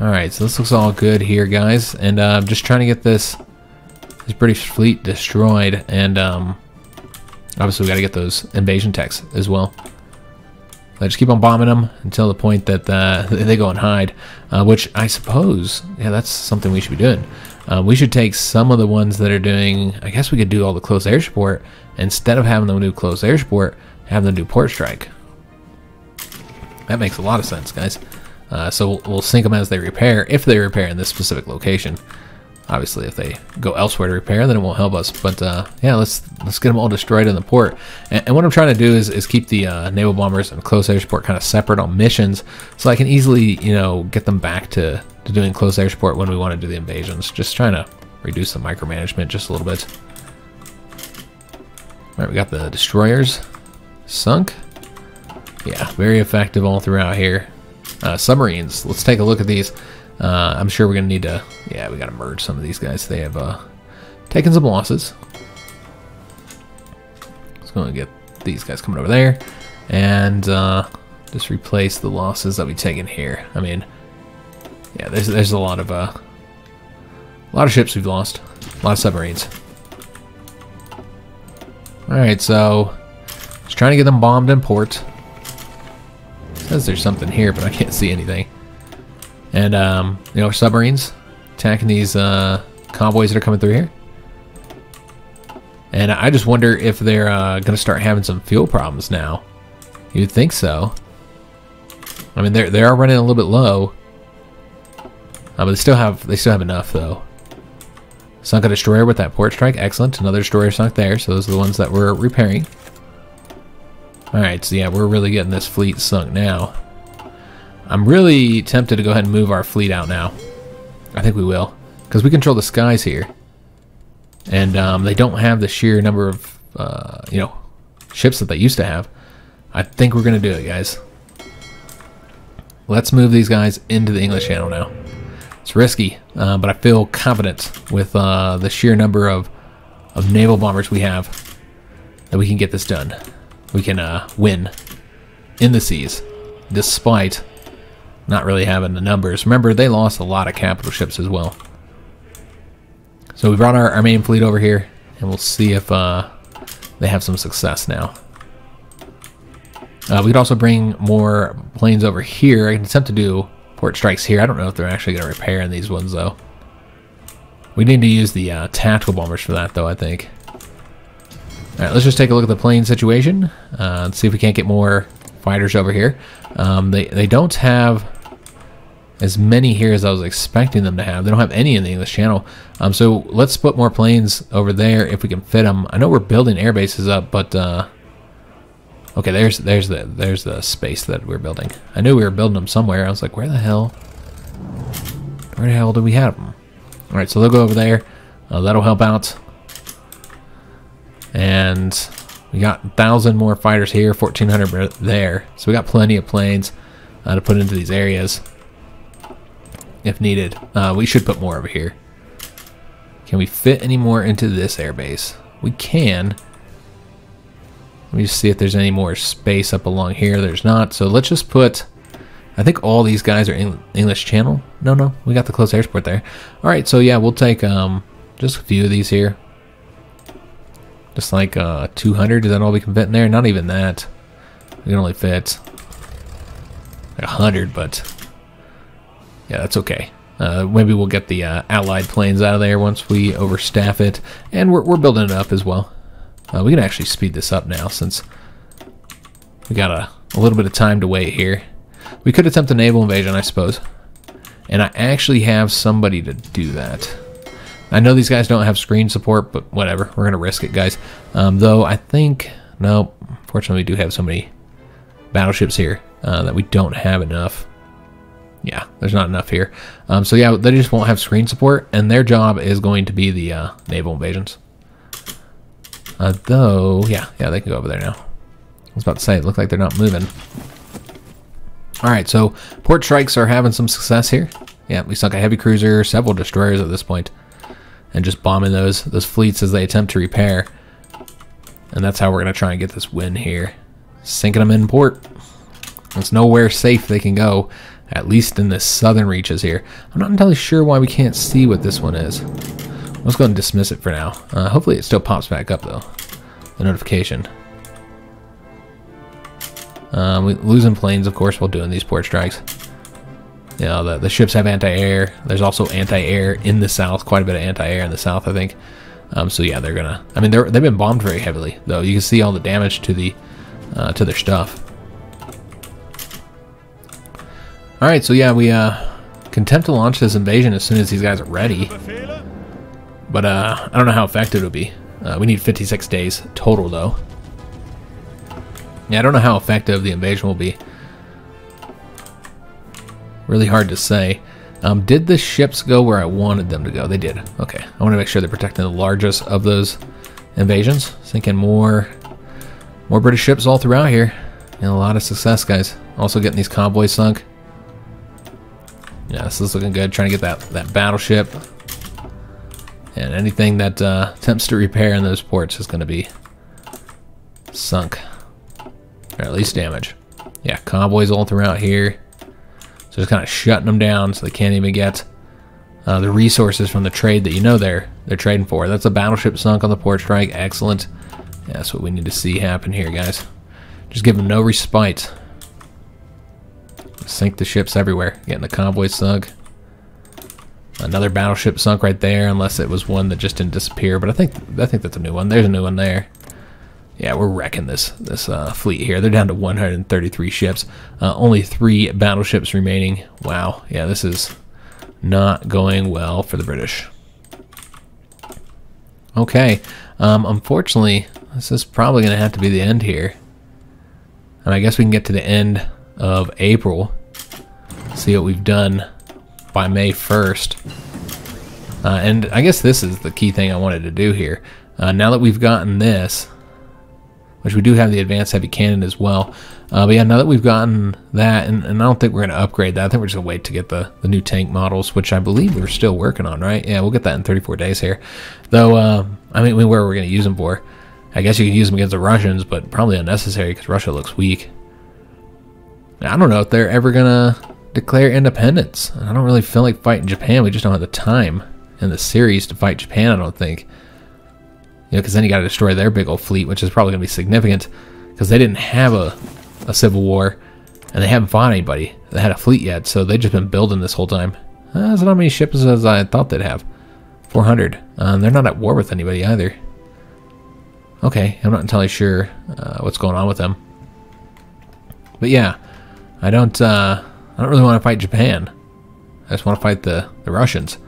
Alright, so this looks all good here, guys. And uh, I'm just trying to get this, this British fleet destroyed. And um, obviously we got to get those invasion techs as well. I just keep on bombing them until the point that uh, [laughs] they go and hide, uh, which I suppose, yeah, that's something we should be doing. Uh, we should take some of the ones that are doing, I guess we could do all the close air support, instead of having them do close air support, have them do port strike. That makes a lot of sense, guys. Uh, so we'll, we'll sink them as they repair, if they repair in this specific location. Obviously, if they go elsewhere to repair, then it won't help us. But uh, yeah, let's let's get them all destroyed in the port. And, and what I'm trying to do is, is keep the uh, naval bombers and close air support kind of separate on missions, so I can easily you know get them back to to doing close air support when we want to do the invasions. Just trying to reduce the micromanagement just a little bit. All right, we got the destroyers sunk. Yeah, very effective all throughout here. Uh, submarines. Let's take a look at these. Uh, I'm sure we're going to need to... Yeah, we got to merge some of these guys. They have uh, taken some losses. Let's go get these guys coming over there. And uh, just replace the losses that we've taken here. I mean, yeah, there's there's a lot of uh, a lot of ships we've lost, a lot of submarines. All right, so just trying to get them bombed in port. says there's something here, but I can't see anything. And, um, you know, submarines attacking these uh, convoys that are coming through here. And I just wonder if they're uh, going to start having some fuel problems now. You'd think so. I mean, they they are running a little bit low, uh, but they still have they still have enough though. Sunk a destroyer with that port strike, excellent. Another destroyer sunk there, so those are the ones that we're repairing. All right, so yeah, we're really getting this fleet sunk now. I'm really tempted to go ahead and move our fleet out now. I think we will. Because we control the skies here. And um, they don't have the sheer number of, uh, you know, ships that they used to have. I think we're going to do it, guys. Let's move these guys into the English Channel now. It's risky, uh, but I feel confident with uh, the sheer number of, of naval bombers we have that we can get this done. We can uh, win in the seas, despite not really having the numbers. Remember, they lost a lot of capital ships as well. So we brought our, our main fleet over here, and we'll see if uh, they have some success now. Uh, we could also bring more planes over here. I can attempt to do port strikes here. I don't know if they're actually going to repair in these ones, though. We need to use the uh, tactical bombers for that, though, I think. Alright, let's just take a look at the plane situation. Uh, and see if we can't get more fighters over here. Um, they, they don't have as many here as I was expecting them to have. They don't have any in the English Channel. Um, so let's put more planes over there if we can fit them. I know we're building air bases up, but uh, okay, there's there's the there's the space that we're building. I knew we were building them somewhere. I was like, where the hell? Where the hell do we have them? All right, so they'll go over there. Uh, that'll help out. And we got 1,000 more fighters here, 1,400 there. So we got plenty of planes uh, to put into these areas if needed. Uh, we should put more over here. Can we fit any more into this airbase? We can. Let me just see if there's any more space up along here. There's not. So let's just put... I think all these guys are English channel. No, no. We got the close air support there. All right. So yeah, we'll take um, just a few of these here. Just like uh, 200. Is that all we can fit in there? Not even that. We can only fit like 100, but yeah, that's okay. Uh, maybe we'll get the uh, allied planes out of there once we overstaff it, and we're, we're building it up as well. Uh, we can actually speed this up now since we got a, a little bit of time to wait here. We could attempt a naval invasion, I suppose. And I actually have somebody to do that. I know these guys don't have screen support, but whatever. We're going to risk it, guys. Um, though I think... No, fortunately we do have so many battleships here uh, that we don't have enough yeah, there's not enough here. Um, so yeah, they just won't have screen support, and their job is going to be the uh, naval invasions. Uh, though, yeah, yeah, they can go over there now. I was about to say, it looked like they're not moving. All right, so port strikes are having some success here. Yeah, we sunk a heavy cruiser, several destroyers at this point, and just bombing those those fleets as they attempt to repair. And that's how we're gonna try and get this win here, sinking them in port. There's nowhere safe they can go, at least in the southern reaches here. I'm not entirely sure why we can't see what this one is. Let's go and dismiss it for now. Uh, hopefully it still pops back up though, the notification. Um, we losing planes, of course, while doing these port strikes. You know, the, the ships have anti-air. There's also anti-air in the south, quite a bit of anti-air in the south, I think. Um, so yeah, they're gonna. I mean, they're they've been bombed very heavily, though. You can see all the damage to the uh, to their stuff. All right, so yeah, we uh, can attempt to launch this invasion as soon as these guys are ready. But uh, I don't know how effective it'll be. Uh, we need 56 days total, though. Yeah, I don't know how effective the invasion will be. Really hard to say. Um, did the ships go where I wanted them to go? They did. Okay. I want to make sure they're protecting the largest of those invasions. Thinking more more British ships all throughout here. And a lot of success, guys. Also getting these convoys sunk. Yeah, this is looking good. Trying to get that, that battleship. And anything that uh, [laughs] attempts to repair in those ports is going to be sunk. Or at least damage. Yeah, convoys all throughout here. So just kind of shutting them down so they can't even get uh, the resources from the trade that you know they're they're trading for. That's a battleship sunk on the port strike. Excellent. Yeah, that's what we need to see happen here, guys. Just give them no respite. Sink the ships everywhere. Getting the convoys sunk. Another battleship sunk right there, unless it was one that just didn't disappear. But I think I think that's a new one. There's a new one there. Yeah, we're wrecking this this uh, fleet here. They're down to 133 ships. Uh, only three battleships remaining. Wow. Yeah, this is not going well for the British. Okay. Um, unfortunately, this is probably going to have to be the end here. And I guess we can get to the end of April. See what we've done by May 1st. Uh, and I guess this is the key thing I wanted to do here. Uh, now that we've gotten this, which we do have the advanced heavy cannon as well. Uh, but yeah, now that we've gotten that, and, and I don't think we're going to upgrade that. I think we're just going to wait to get the, the new tank models, which I believe we're still working on, right? Yeah, we'll get that in 34 days here. Though, uh, I mean, where are we're going to use them for. I guess you can use them against the Russians, but probably unnecessary because Russia looks weak. I don't know if they're ever going to declare independence. I don't really feel like fighting Japan. We just don't have the time in the series to fight Japan, I don't think. You know, because then you got to destroy their big old fleet, which is probably going to be significant because they didn't have a, a civil war and they haven't fought anybody that had a fleet yet, so they've just been building this whole time. Uh, not many ships as I thought they'd have. 400. Um, they're not at war with anybody either. Okay, I'm not entirely sure uh, what's going on with them. But yeah, I don't. Uh, I don't really want to fight Japan. I just want to fight the the Russians.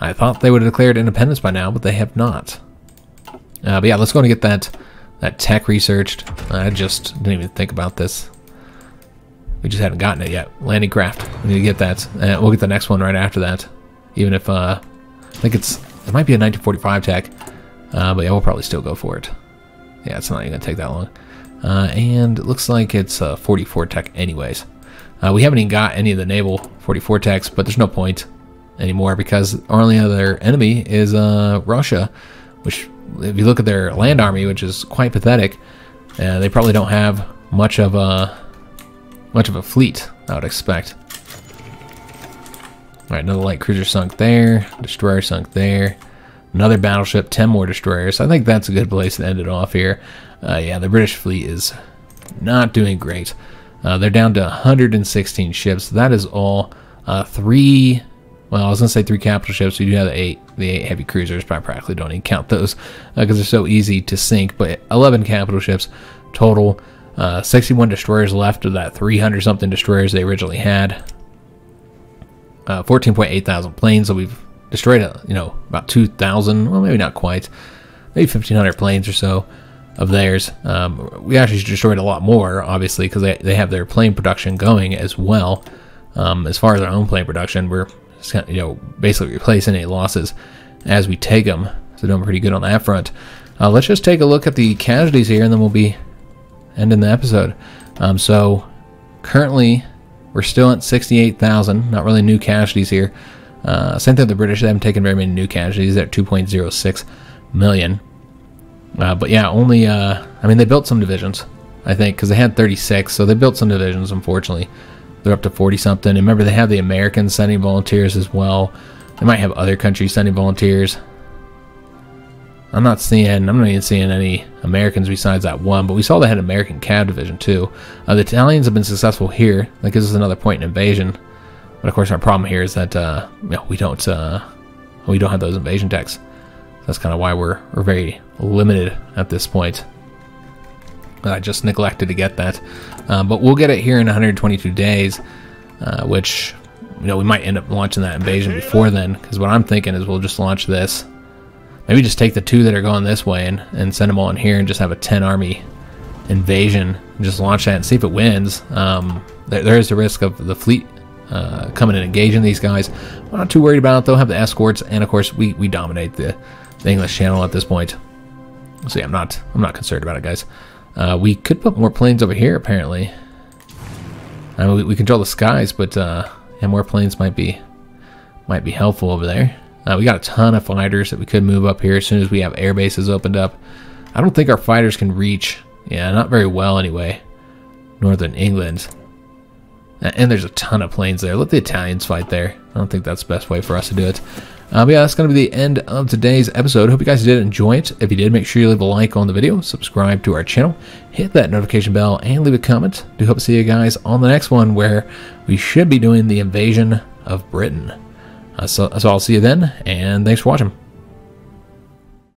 I thought they would have declared independence by now, but they have not. Uh, but yeah, let's go and get that that tech researched. I just didn't even think about this. We just haven't gotten it yet. Landing craft. We need to get that. Uh, we'll get the next one right after that. Even if uh, I think it's it might be a 1945 tech, uh, but yeah, we'll probably still go for it. Yeah, it's not even gonna take that long. Uh, and it looks like it's uh, 44 tech anyways. Uh, we haven't even got any of the naval 44 techs, but there's no point anymore because our only other enemy is uh, Russia, which if you look at their land army, which is quite pathetic, uh, they probably don't have much of a much of a fleet. I would expect. All right, another light cruiser sunk there, destroyer sunk there, another battleship, ten more destroyers. I think that's a good place to end it off here. Uh, yeah, the British fleet is not doing great. Uh, they're down to 116 ships. That is all uh, three well, I was gonna say three capital ships. We do have the eight, the eight heavy cruisers, but I practically don't even count those because uh, they're so easy to sink. But 11 capital ships total. Uh, 61 destroyers left of that 300 something destroyers they originally had. Uh, 14.8 thousand planes. So we've destroyed, uh, you know, about 2,000. Well, maybe not quite. Maybe 1,500 planes or so of theirs. Um, we actually destroyed a lot more, obviously, because they, they have their plane production going as well. Um, as far as our own plane production, we're you know, basically replace any losses as we take them. So doing pretty good on that front. Uh, let's just take a look at the casualties here, and then we'll be ending the episode. Um, so currently, we're still at 68,000. Not really new casualties here. Uh, same thing with the British. They haven't taken very many new casualties. They're at 2.06 million. Uh, but yeah, only, uh, I mean, they built some divisions, I think, because they had 36. So they built some divisions, unfortunately. They're up to 40 something. And remember, they have the Americans sending volunteers as well. They might have other countries sending volunteers. I'm not seeing, I'm not even seeing any Americans besides that one, but we saw they had an American Cav division too. Uh, the Italians have been successful here. That gives us another point in invasion. But of course, our problem here is that uh, you know, we don't uh, we don't have those invasion techs. That's kind of why we're we're very limited at this point. I just neglected to get that, uh, but we'll get it here in 122 days, uh, which you know we might end up launching that invasion before then. Because what I'm thinking is we'll just launch this. Maybe just take the two that are going this way and, and send them all in here and just have a 10 army invasion just launch that and see if it wins. Um, there, there is the risk of the fleet uh, coming and engaging these guys. I'm not too worried about it. They'll have the escorts, and of course, we, we dominate the, the English Channel at this point. So yeah, I'm not I'm not concerned about it, guys. Uh, we could put more planes over here, apparently. I mean, we, we control the skies, but uh, yeah, more planes might be might be helpful over there. Uh, we got a ton of fighters that we could move up here as soon as we have air bases opened up. I don't think our fighters can reach, yeah, not very well anyway, northern England. And there's a ton of planes there. Let the Italians fight there. I don't think that's the best way for us to do it. Uh, but yeah, that's going to be the end of today's episode. Hope you guys did enjoy it. If you did, make sure you leave a like on the video, subscribe to our channel, hit that notification bell, and leave a comment. Do hope to see you guys on the next one where we should be doing the invasion of Britain. Uh, so, so I'll see you then, and thanks for watching.